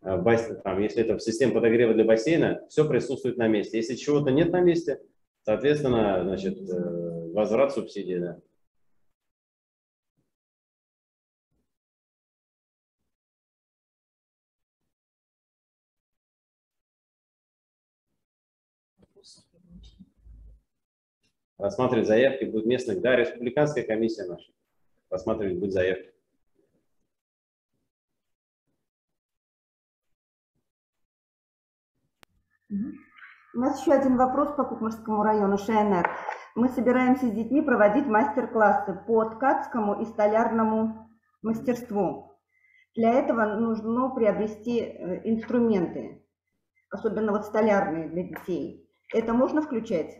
Speaker 1: в бас- там, если это в системе подогрева для бассейна, все присутствует на месте. Если чего-то нет на месте, Соответственно, значит, э, возврат субсидии, да. Рассматривать заявки будет местных, да, республиканская комиссия наша. Рассматривать будет заявки. Mm-hmm.
Speaker 2: У нас еще один вопрос по Кукмарскому району, ШНР. Мы собираемся с детьми проводить мастер-классы по ткацкому и столярному мастерству. Для этого нужно приобрести э, инструменты, особенно вот столярные для детей. Это можно включать?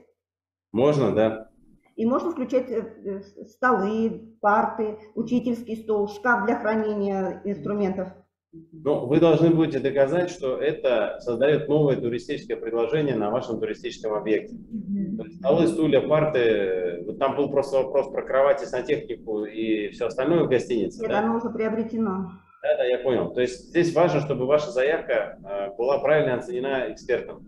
Speaker 1: Можно, да.
Speaker 2: И можно включать э, э, столы, парты, учительский стол, шкаф для хранения инструментов.
Speaker 1: Но вы должны будете доказать, что это создает новое туристическое предложение на вашем туристическом объекте. То есть столы, стулья, парты, вот там был просто вопрос про кровати, сантехнику и все остальное в гостинице.
Speaker 2: Это
Speaker 1: да?
Speaker 2: оно уже приобретено.
Speaker 1: Да, да, я понял. То есть здесь важно, чтобы ваша заявка э, была правильно оценена экспертом.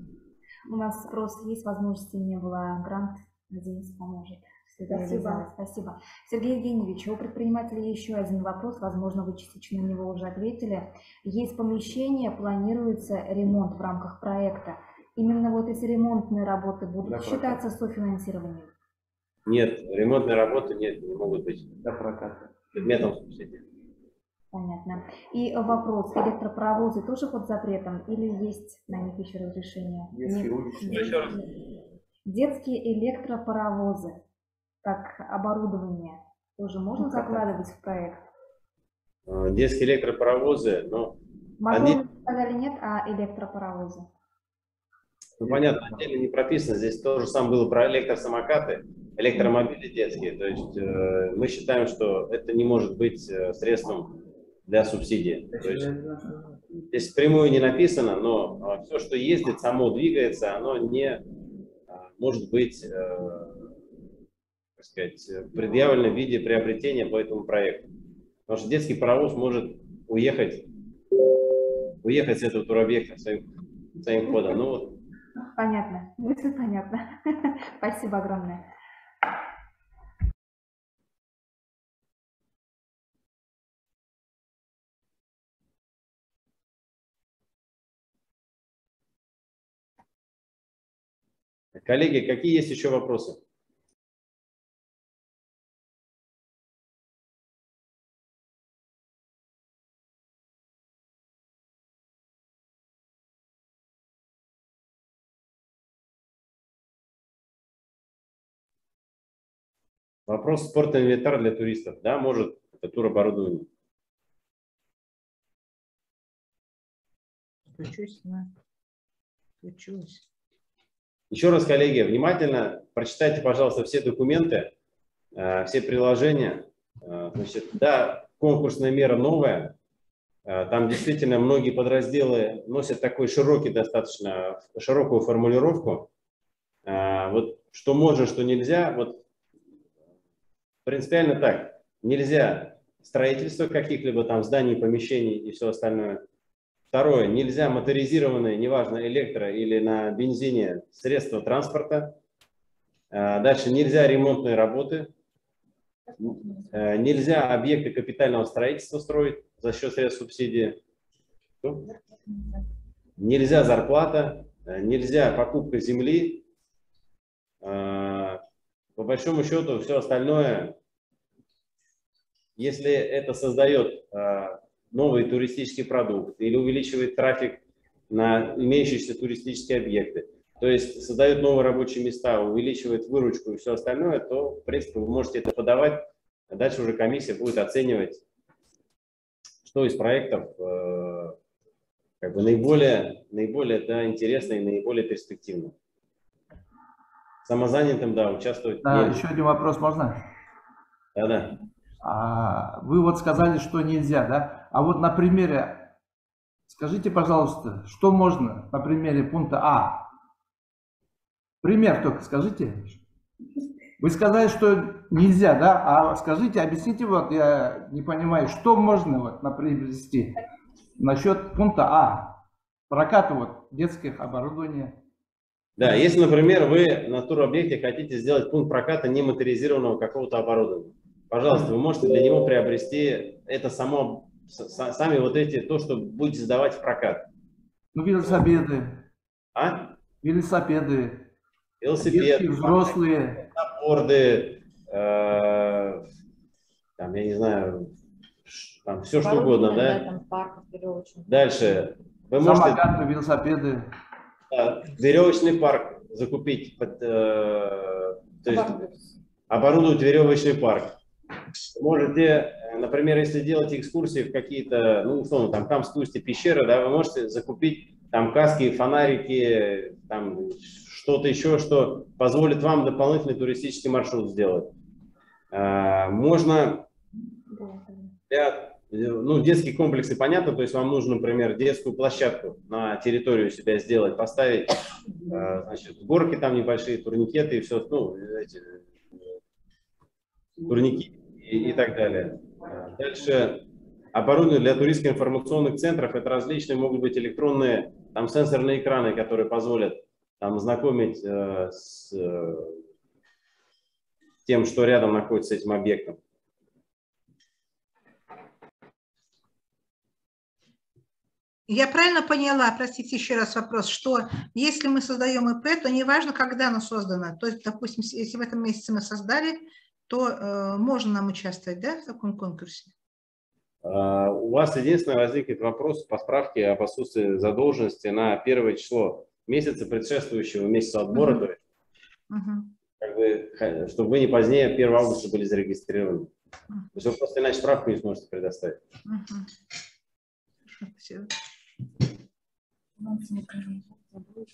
Speaker 9: У нас просто есть возможность, не было грант, надеюсь, поможет.
Speaker 2: Спасибо.
Speaker 9: Спасибо. Сергей Евгеньевич, у предпринимателя еще один вопрос, возможно, вы частично на него уже ответили. Есть помещение, планируется ремонт в рамках проекта. Именно вот эти ремонтные работы будут
Speaker 1: Да,
Speaker 9: считаться софинансированием?
Speaker 1: Нет, ремонтной работы нет, не могут быть
Speaker 4: Для проката.
Speaker 1: предметом субсидии.
Speaker 9: Понятно. И вопрос, электропровозы тоже под запретом или есть на них еще разрешение?
Speaker 4: Детские
Speaker 9: Нет.
Speaker 1: Еще раз.
Speaker 9: Детские электропаровозы, как оборудование, тоже можно
Speaker 4: Ну,
Speaker 9: закладывать в проект?
Speaker 1: Э, Детские электропаровозы, ну,
Speaker 9: Моторы,
Speaker 1: Они-
Speaker 9: сказали, нет, а электропаровозы?
Speaker 1: ну, понятно, отдельно не прописано. Здесь то же самое было про электросамокаты, электромобили детские. То есть э, мы считаем, что это не может быть э, средством для субсидии. То есть здесь прямую не написано, но все, что ездит, само двигается, оно не а, может быть, э, сказать, э, предъявлено в виде приобретения по этому проекту. Потому что детский паровоз может уехать, уехать с этого туробъекта своим, своим ходом. Ну, вот,
Speaker 9: Понятно, мысль понятна. Спасибо огромное.
Speaker 1: коллеги, какие есть еще вопросы? Вопрос спортный инвентарь для туристов. Да, может, это туроборудование.
Speaker 8: Включусь. Включусь.
Speaker 1: Еще раз, коллеги, внимательно прочитайте, пожалуйста, все документы, э, все приложения. Э, Значит, да, конкурсная мера новая. Э, Там действительно многие подразделы носят такой широкий, достаточно широкую формулировку. Вот что можно, что нельзя. Вот принципиально так. Нельзя строительство каких-либо там зданий, помещений и все остальное. Второе, нельзя моторизированные, неважно, электро или на бензине средства транспорта. А, Дальше нельзя ремонтные работы. Э, Нельзя объекты капитального строительства строить за счет средств субсидии. Ну, Нельзя зарплата, э, нельзя покупка земли. По большому счету, все остальное, если это создает а, новый туристический продукт или увеличивает трафик на имеющиеся туристические объекты, то есть создает новые рабочие места, увеличивает выручку и все остальное, то, в принципе, вы можете это подавать, а дальше уже комиссия будет оценивать, что из проектов э, как бы наиболее, наиболее да, интересно и наиболее перспективно. Самозанятым, да, участвовать.
Speaker 4: Да, еще один вопрос можно?
Speaker 1: Да-да.
Speaker 4: А, вы вот сказали, что нельзя, да? А вот на примере, скажите, пожалуйста, что можно на примере пункта А? Пример только скажите. Вы сказали, что нельзя, да? А скажите, объясните, вот я не понимаю, что можно вот, например, привести насчет пункта А? Проката вот детских оборудования.
Speaker 1: Да, если, например, вы на туробъекте хотите сделать пункт проката немоторизированного какого-то оборудования, пожалуйста, вы можете для него приобрести это само, сами вот эти, то, что будете сдавать в прокат.
Speaker 4: Ну, велосипеды,
Speaker 1: А?
Speaker 4: велосипеды,
Speaker 1: Велосипед,
Speaker 4: детские, взрослые.
Speaker 1: борды, э, там, я не знаю, там все что угодно, да?
Speaker 6: там, парков.
Speaker 1: Дальше. Вы можете,
Speaker 4: Самокаты, велосипеды.
Speaker 1: Да, веревочный парк закупить, под, э, то есть оборудовать веревочный парк. Можете, например, если делать экскурсии в какие-то, ну, условно, там Камские устья пещеры, да, вы можете закупить там каски, фонарики, там что-то еще, что позволит вам дополнительный туристический маршрут сделать. Э, можно для, ну, детские комплексы, понятно, то есть вам нужно, например, детскую площадку на территорию себя сделать, поставить, э, значит, горки там небольшие, турникеты и все, ну, эти, турники и, и так далее. Дальше оборудование для туристских информационных центров, это различные могут быть электронные, там сенсорные экраны, которые позволят там знакомить э, с э, тем, что рядом находится с этим объектом.
Speaker 8: Я правильно поняла, простите еще раз вопрос, что если мы создаем ИП, то неважно, когда оно создано. То есть, допустим, если в этом месяце мы создали, то э, можно нам участвовать да, в таком конкурсе?
Speaker 1: Uh, у вас единственное возникнет вопрос по справке об отсутствии задолженности на первое число месяца, предшествующего месяцу отбора, uh-huh. то есть, uh-huh. как бы, чтобы вы не позднее 1 августа были зарегистрированы. Uh-huh. То есть вы просто иначе справку не сможете предоставить.
Speaker 8: Uh-huh. Спасибо.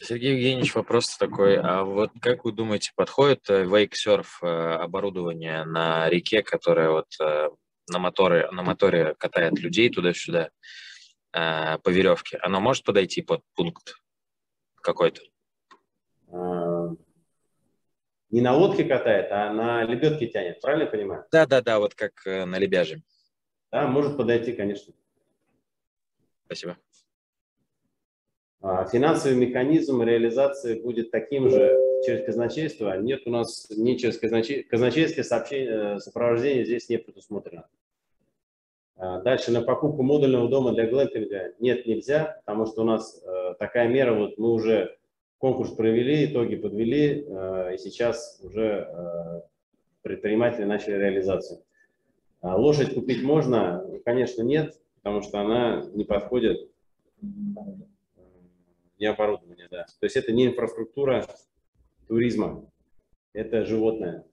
Speaker 10: Сергей Евгеньевич, вопрос такой. А вот как вы думаете, подходит вейксерф э, оборудование на реке, которая вот э, на моторе, на моторе катает людей туда-сюда э, по веревке? Оно может подойти под пункт какой-то?
Speaker 1: Не на лодке катает, а на лебедке тянет, правильно я понимаю?
Speaker 10: Да, да, да, вот как на лебяже.
Speaker 1: Да, может подойти, конечно.
Speaker 10: Спасибо.
Speaker 1: А, финансовый механизм реализации будет таким же через казначейство. Нет у нас ни через казначейство, казначейское сообщение, сопровождение здесь не предусмотрено. А, дальше на покупку модульного дома для глэмпинга нет, нельзя, потому что у нас э, такая мера, вот мы уже конкурс провели, итоги подвели, э, и сейчас уже э, предприниматели начали реализацию. А лошадь купить можно? Конечно, нет, потому что она не подходит не оборудование, да. То есть это не инфраструктура туризма, это животное.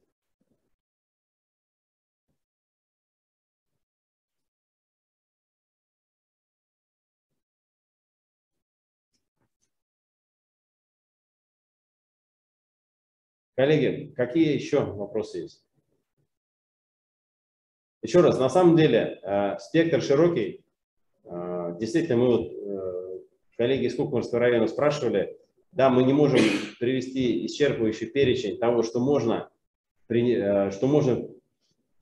Speaker 1: Коллеги, какие еще вопросы есть? Еще раз, на самом деле э, спектр широкий. Э, действительно, мы вот коллеги из Кукмарского района спрашивали, да, мы не можем привести исчерпывающий перечень того, что можно, э, что можно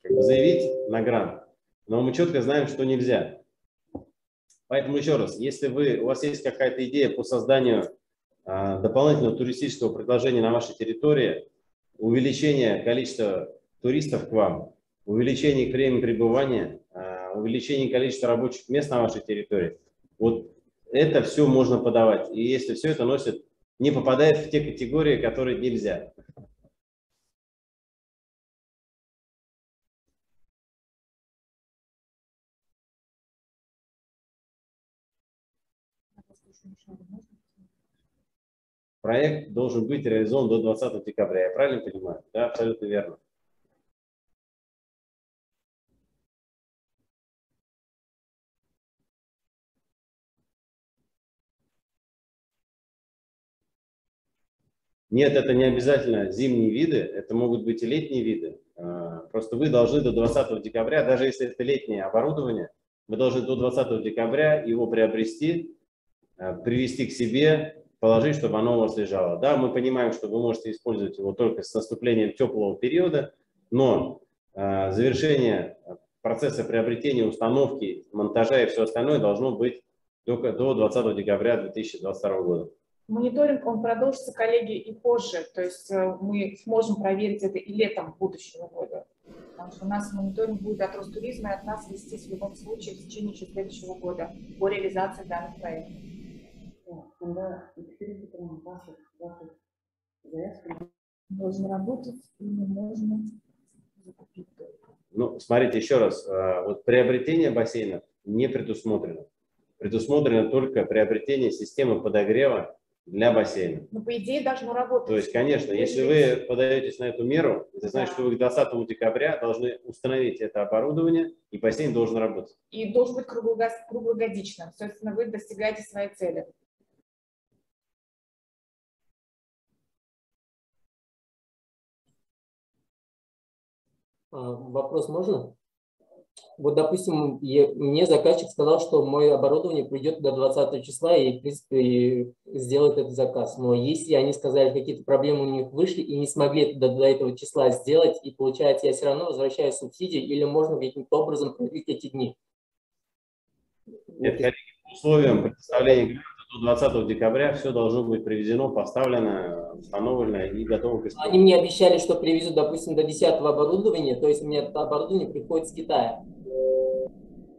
Speaker 1: заявить на грант, но мы четко знаем, что нельзя. Поэтому еще раз, если вы, у вас есть какая-то идея по созданию а, дополнительного туристического предложения на вашей территории, увеличение количества туристов к вам, увеличение времени пребывания, а, увеличение количества рабочих мест на вашей территории, вот это все можно подавать. И если все это носит, не попадает в те категории, которые нельзя. Проект должен быть реализован до 20 декабря. Я правильно понимаю? Да, абсолютно верно. Нет, это не обязательно зимние виды, это могут быть и летние виды. А, просто вы должны до 20 декабря, даже если это летнее оборудование, вы должны до 20 декабря его приобрести, а, привести к себе, положить, чтобы оно у вас лежало. Да, мы понимаем, что вы можете использовать его только с наступлением теплого периода, но а, завершение процесса приобретения, установки, монтажа и все остальное должно быть только до 20 декабря 2022 года.
Speaker 3: Мониторинг, он продолжится, коллеги, и позже. То есть э, мы сможем проверить это и летом будущего года. Потому что у нас мониторинг будет от Ростуризма и от нас вестись в любом случае в течение следующего года по реализации данных проектов. Должен работать и мы можем закупить.
Speaker 1: Ну, смотрите, еще раз, э, вот приобретение бассейнов не предусмотрено. Предусмотрено только приобретение системы подогрева для бассейна.
Speaker 3: Ну, по идее, должно работать.
Speaker 1: То есть, конечно, если вы подаетесь на эту меру, это значит, что вы к 20 декабря должны установить это оборудование, и бассейн должен работать.
Speaker 3: И должен быть круглого- круглогодично. Соответственно, вы достигаете своей цели.
Speaker 11: А, Вопрос можно? Вот, допустим, я- мне заказчик сказал, что мое оборудование придет до 20 числа и, в принципе, сделает этот заказ. Но если они сказали, какие-то проблемы у них вышли и не смогли до, до этого числа сделать, и получается, я все равно возвращаю субсидии, или можно каким-то образом продлить эти дни?
Speaker 1: Нет, коллеги, по условиям предоставления до 20 декабря все должно быть привезено, поставлено, установлено и готово к
Speaker 11: Они
Speaker 1: исполнению.
Speaker 11: мне обещали, что привезут, допустим, до 10 оборудования, то есть меня это оборудование приходит с Китая.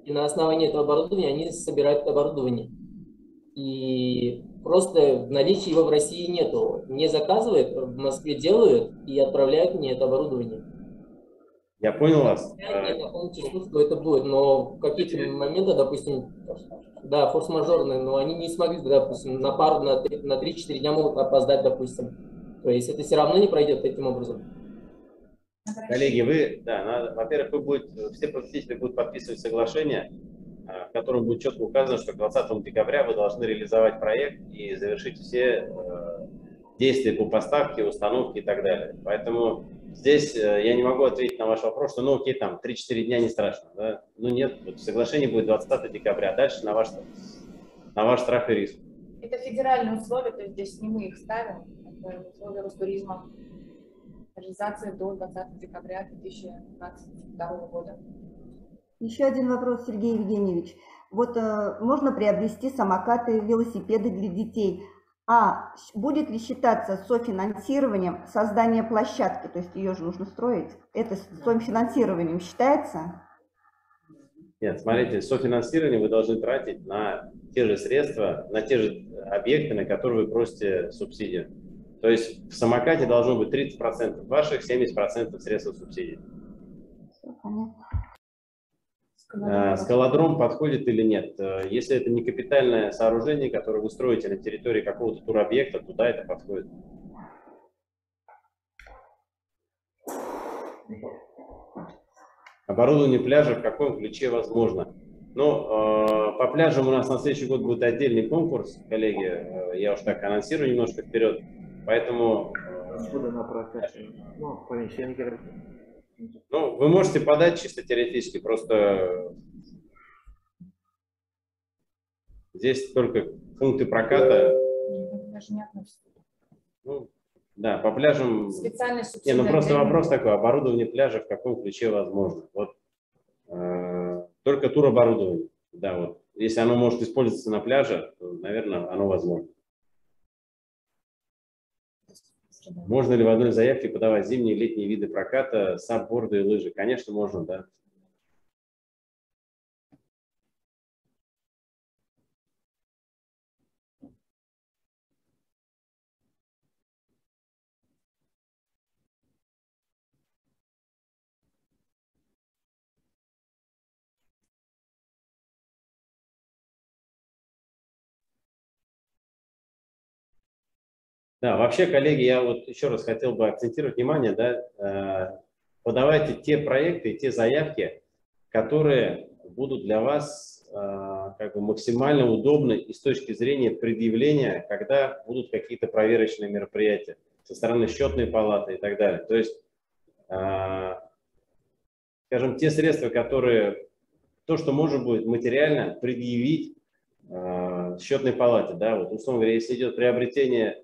Speaker 11: И на основании этого оборудования они собирают оборудование. И просто в наличии его в России нету. Мне заказывают, в Москве делают и отправляют мне это оборудование.
Speaker 1: Я понял вас.
Speaker 11: Я не числу, что это будет, но в какие-то моменты, допустим, да, форс-мажорные, но они не смогли, допустим, на пару, на три- на 3-4 дня могут опоздать, допустим. То есть это все равно не пройдет таким образом.
Speaker 1: Коллеги, вы, да, надо, во-первых, вы будете, все посетители будут подписывать соглашение, а, в котором будет четко указано, что к 20 декабря вы должны реализовать проект и завершить все э, действия по поставке, установке и так далее. Поэтому здесь э, я не могу ответить на ваш вопрос, что ну окей, там 3-4 дня не страшно. Да? Ну нет, вот соглашение будет 20 декабря, а дальше на ваш, на ваш страх и риск.
Speaker 3: Это федеральные условия, то есть здесь не мы их ставим. Это условия Ростуризма. Реализация до 20 декабря 2022 года.
Speaker 2: Еще один вопрос, Сергей Евгеньевич. Вот э, можно приобрести самокаты, велосипеды для детей. А будет ли считаться софинансированием создание площадки? То есть ее же нужно строить. Это софинансированием считается?
Speaker 1: Нет, смотрите, софинансирование вы должны тратить на те же средства, на те же объекты, на которые вы просите субсидию. То есть в самокате должно быть 30% ваших, 70% средств субсидий.
Speaker 2: Всё понятно.
Speaker 1: Э, Скалодром подходит или нет? Э, Если это не капитальное сооружение, которое вы строите на территории какого-то туробъекта, туда это подходит. Оборудование пляжа в каком ключе возможно? Ну, э, по пляжам у нас на следующий год будет отдельный конкурс, коллеги, э, я уж так анонсирую немножко вперед, поэтому э,
Speaker 4: Расходы на прокат. Ну, помещение.
Speaker 1: Ну, вы можете подать чисто теоретически, просто здесь только пункты проката.
Speaker 3: Относится.
Speaker 1: Ну, да, по пляжам.
Speaker 3: Специальная
Speaker 1: Не, ну просто вопрос такой, оборудование пляжа в каком ключе возможно? Вот э, только туроборудование, да, вот. Если оно может использоваться на пляже, то, наверное, оно возможно. Можно ли в одной заявке подавать зимние и летние виды проката, сабборды и лыжи? Конечно, можно, да. Да, вообще, коллеги, я вот еще раз хотел бы акцентировать внимание, да, э, подавайте те проекты, те заявки, которые будут для вас э, как бы максимально удобны и с точки зрения предъявления, когда будут какие-то проверочные мероприятия со стороны счетной палаты и так далее. То есть, э, скажем, те средства, которые, то, что можно будет материально предъявить счетной палате, да, вот условно говоря, если идет приобретение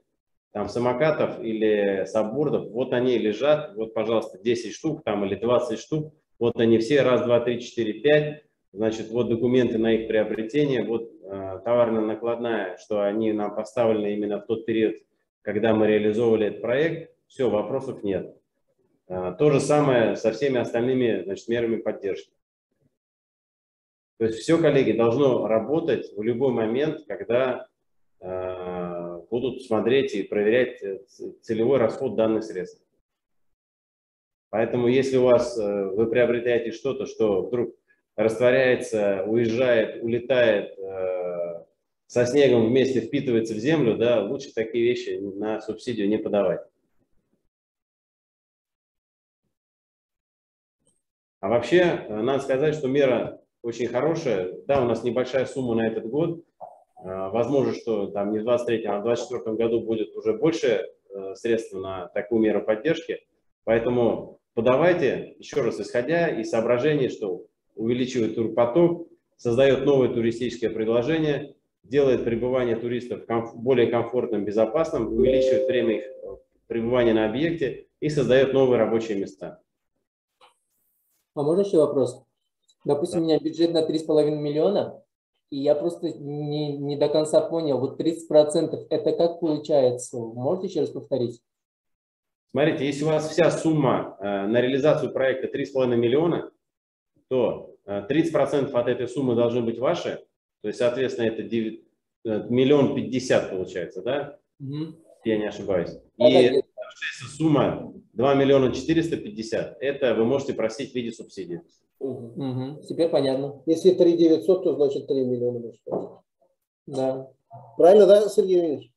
Speaker 1: там самокатов или саббордов, вот они лежат, вот, пожалуйста, 10 штук там или 20 штук, вот они все, раз, два, три, четыре, пять, значит, вот документы на их приобретение, вот э, товарная накладная, что они нам поставлены именно в тот период, когда мы реализовывали этот проект, все, вопросов нет. Э, то же самое со всеми остальными, значит, мерами поддержки. То есть все, коллеги, должно работать в любой момент, когда будут смотреть и проверять э, целевой расход данных средств. Поэтому если у вас, э, вы приобретаете что-то, что вдруг растворяется, уезжает, улетает, э, со снегом вместе впитывается в землю, да, лучше такие вещи на субсидию не подавать. А вообще, э, надо сказать, что мера очень хорошая. Да, у нас небольшая сумма на этот год. Э, возможно, что там не в 23, а в 24 году будет уже больше э, средств на такую меру поддержки. Поэтому подавайте, еще раз, исходя из соображений, что увеличивает турпоток, создает новое туристическое предложение, делает пребывание туристов более комфортным, безопасным, увеличивает время их пребывания на объекте и создает новые рабочие места.
Speaker 11: А можно еще вопрос? Допустим, да. у меня бюджет на 3,5 миллиона, и я просто не, не до конца понял, вот 30% это как получается? Можете еще раз повторить?
Speaker 1: Смотрите, если у вас вся сумма э, на реализацию проекта 3,5 миллиона, то э, 30% от этой суммы должны быть ваши, то есть, соответственно, это 9, э, миллион пятьдесят получается, да? Угу. Я не ошибаюсь. И сумма 2 миллиона 450, это вы можете просить в виде субсидии.
Speaker 11: Угу. Угу. Теперь понятно.
Speaker 7: Если 3 900, то значит 3 миллиона больше.
Speaker 11: Да.
Speaker 7: Правильно, да, Сергей Ильич?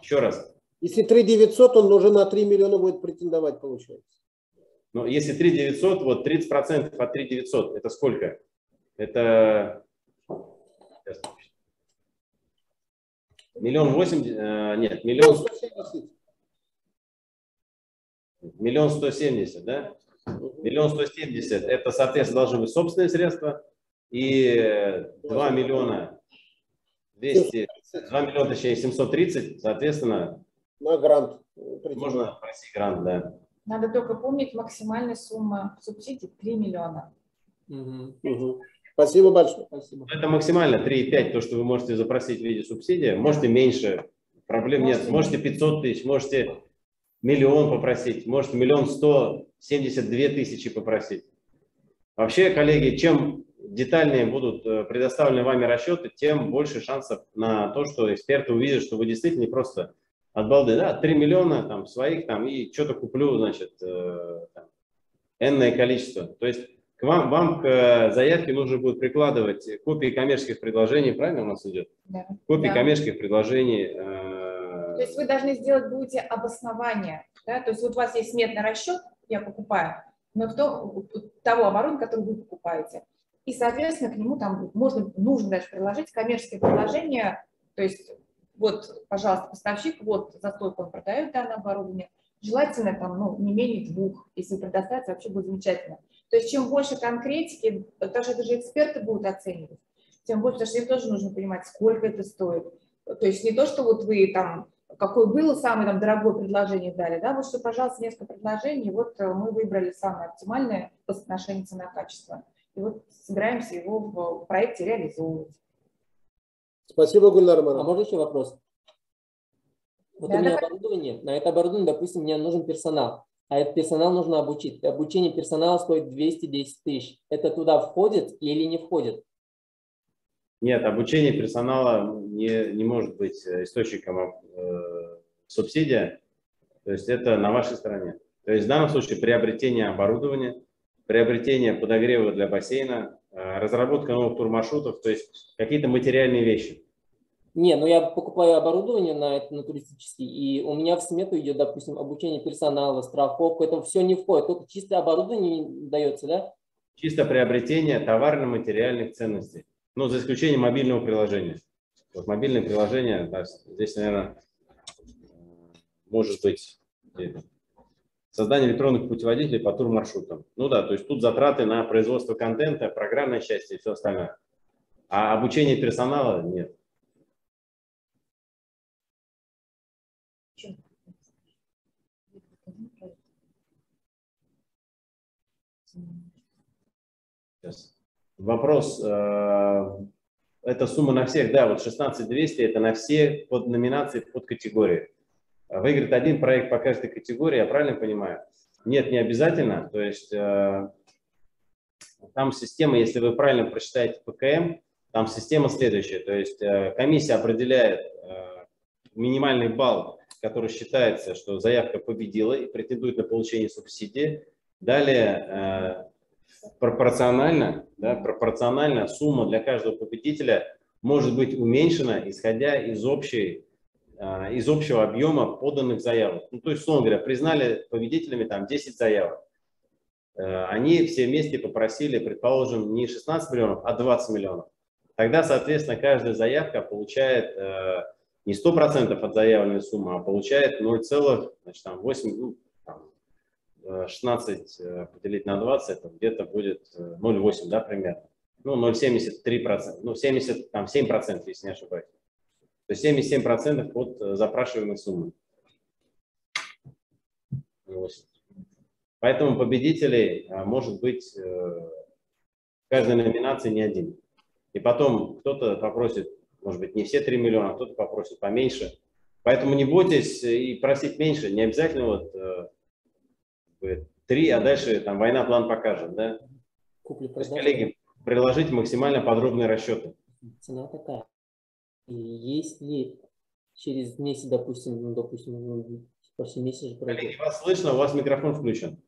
Speaker 1: Еще раз.
Speaker 7: Если 3 900, он уже на 3 миллиона будет претендовать, получается.
Speaker 1: Ну, если 3 900, вот 30% от 3 900, это сколько? Это... Миллион восемьдесят, э, нет, миллион... Миллион сто семьдесят, да? Миллион сто семьдесят, это, соответственно, должны быть собственные средства. И 2 миллиона 200, 2 миллиона, точнее, 730, соответственно,
Speaker 7: на грант.
Speaker 1: Можно просить грант, да.
Speaker 3: Надо только помнить, максимальная сумма субсидий 3 миллиона.
Speaker 7: Угу. Угу. Спасибо большое. Спасибо.
Speaker 1: Это максимально 3,5, то, что вы можете запросить в виде субсидии. Можете меньше, проблем нет. Можете 500 тысяч, можете миллион попросить, можете миллион сто семьдесят две тысячи попросить. Вообще, коллеги, чем детальнее будут э, предоставлены вами расчеты, тем больше шансов на то, что эксперты увидят, что вы действительно не просто от балды, да, 3 миллиона там своих там и что-то куплю, значит, э, там, энное количество. То есть к вам, вам к э, заявке нужно будет прикладывать копии коммерческих предложений, правильно у нас идет?
Speaker 3: Да.
Speaker 1: Копии
Speaker 3: да.
Speaker 1: коммерческих предложений.
Speaker 3: Э... То есть вы должны сделать будете обоснование, да? То есть вот у вас есть сметный расчет, я покупаю, но том, того оборудования, которое вы покупаете. И, соответственно, к нему там можно, нужно даже приложить коммерческие предложения, то есть вот, пожалуйста, поставщик, вот за столько он продает данное оборудование, желательно там, ну, не менее двух, если предоставить, вообще будет замечательно. То есть чем больше конкретики, потому что это же эксперты будут оценивать, тем больше, потому что им тоже нужно понимать, сколько это стоит. То есть не то, что вот вы там, какое было самое там дорогое предложение дали, да, вот что, пожалуйста, несколько предложений, вот э, мы выбрали самое оптимальное по соотношению цена-качество. И вот собираемся его в проекте реализовывать.
Speaker 7: Спасибо, Гульнар
Speaker 11: А можно еще вопрос? Вот да, у меня да. оборудование, на это оборудование, допустим, мне нужен персонал а этот персонал нужно обучить. Обучение персонала стоит 210 тысяч. Это туда входит или не входит?
Speaker 1: Нет, обучение персонала не, не может быть источником э, субсидия. То есть это на вашей стороне. То есть в данном случае приобретение оборудования, приобретение подогрева для бассейна, э, разработка новых турмаршрутов, то есть какие-то материальные вещи.
Speaker 11: Не, ну я покупаю оборудование на, на туристический, и у меня в смету идет, допустим, обучение персонала, страховка, это все не входит, только чистое оборудование дается, да?
Speaker 1: Чисто приобретение товарно-материальных ценностей, ну, за исключением мобильного приложения. Вот мобильное приложение, да, здесь, наверное, может быть создание электронных путеводителей по турмаршрутам. Ну да, то есть тут затраты на производство контента, программное части и все остальное. А обучение персонала нет. Сейчас. Вопрос. Э, это сумма на всех, да, вот 16 200 это на все под номинации, под категории. Выиграет один проект по каждой категории, я правильно понимаю? Нет, не обязательно. То есть э, там система, если вы правильно прочитаете ПКМ, там система следующая. То есть э, комиссия определяет минимальный балл, который считается, что заявка победила и претендует на получение субсидии. Далее пропорционально, да, пропорционально сумма для каждого победителя может быть уменьшена, исходя из, общей, э, из общего объема поданных заявок. Ну, то есть, условно говоря, признали победителями там 10 заявок. Э, они все вместе попросили, предположим, не 16 миллионов, а 20 миллионов. Тогда, соответственно, каждая заявка получает э, не 100% от заявленной суммы, а получает 0,8, ну, 16 поделить на 20, это где-то будет 0,8, да, примерно ну, 0,73%, ну, 70, там, 7%, если не ошибаюсь. То есть 77% от э, запрашиваемой суммы. Поэтому победителей может быть э, в каждой номинации не один. И потом кто-то попросит, может быть, не все 3 миллиона, а кто-то попросит поменьше. Поэтому не бойтесь и просить меньше. Не обязательно вот 3, э, а дальше там война план покажет. Да? Коллеги, приложить максимально подробные расчеты.
Speaker 11: Цена такая. И если через месяц, допустим, ну, допустим, ну, почти месяц.
Speaker 1: Коллеги, вас слышно, у вас микрофон включен.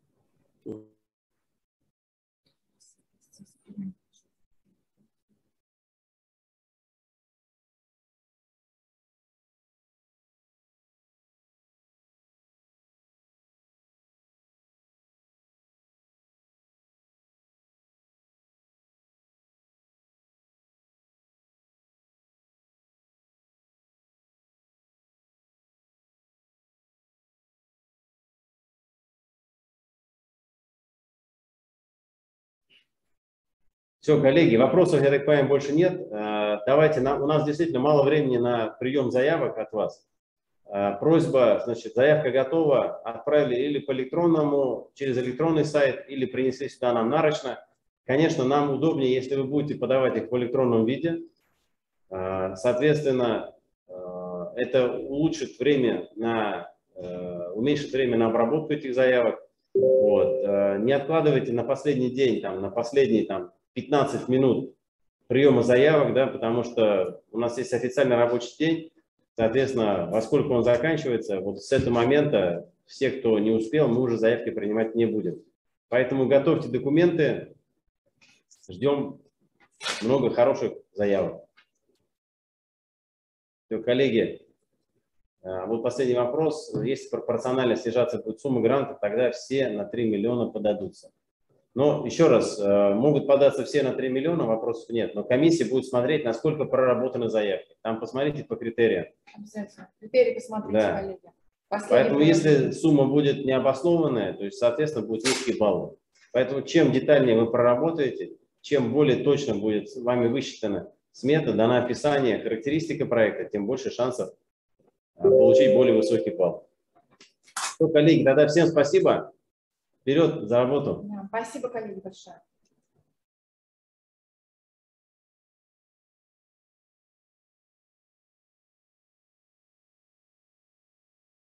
Speaker 1: Все, коллеги, вопросов, я так понимаю, больше нет. Э, давайте, у нас действительно мало времени на прием заявок от вас. Э, просьба, значит, заявка готова, отправили или по электронному, через электронный сайт, или принесли сюда нам нарочно. Конечно, нам удобнее, если вы будете подавать их в электронном виде. Э, соответственно, это улучшит время на, уменьшит время на обработку этих заявок. Вот. Не откладывайте на последний день, там, на последний там, 15 минут приема заявок, да, потому что у нас есть официальный рабочий день, соответственно, во сколько он заканчивается, вот с этого момента все, кто не успел, мы уже заявки принимать не будем. Поэтому готовьте документы, ждем много хороших заявок. Все, коллеги, а, вот последний вопрос. Если пропорционально снижаться будет сумма гранта, тогда все на 3 миллиона подадутся. Но еще раз, э, могут податься все на 3 миллиона, вопросов нет. Но комиссия будет смотреть, насколько проработаны заявки. Там посмотрите по критериям.
Speaker 3: Обязательно. Критерии посмотрите, да. коллеги.
Speaker 1: Последний Поэтому вопрос. если сумма будет необоснованная, то есть, соответственно, будет низкий балл. Поэтому чем детальнее вы проработаете, чем более точно будет с вами высчитана смета, дана описание, характеристика проекта, тем больше шансов э, получить более высокий балл. Все, коллеги, тогда всем спасибо. Вперед за работу.
Speaker 3: Спасибо, коллеги, большое.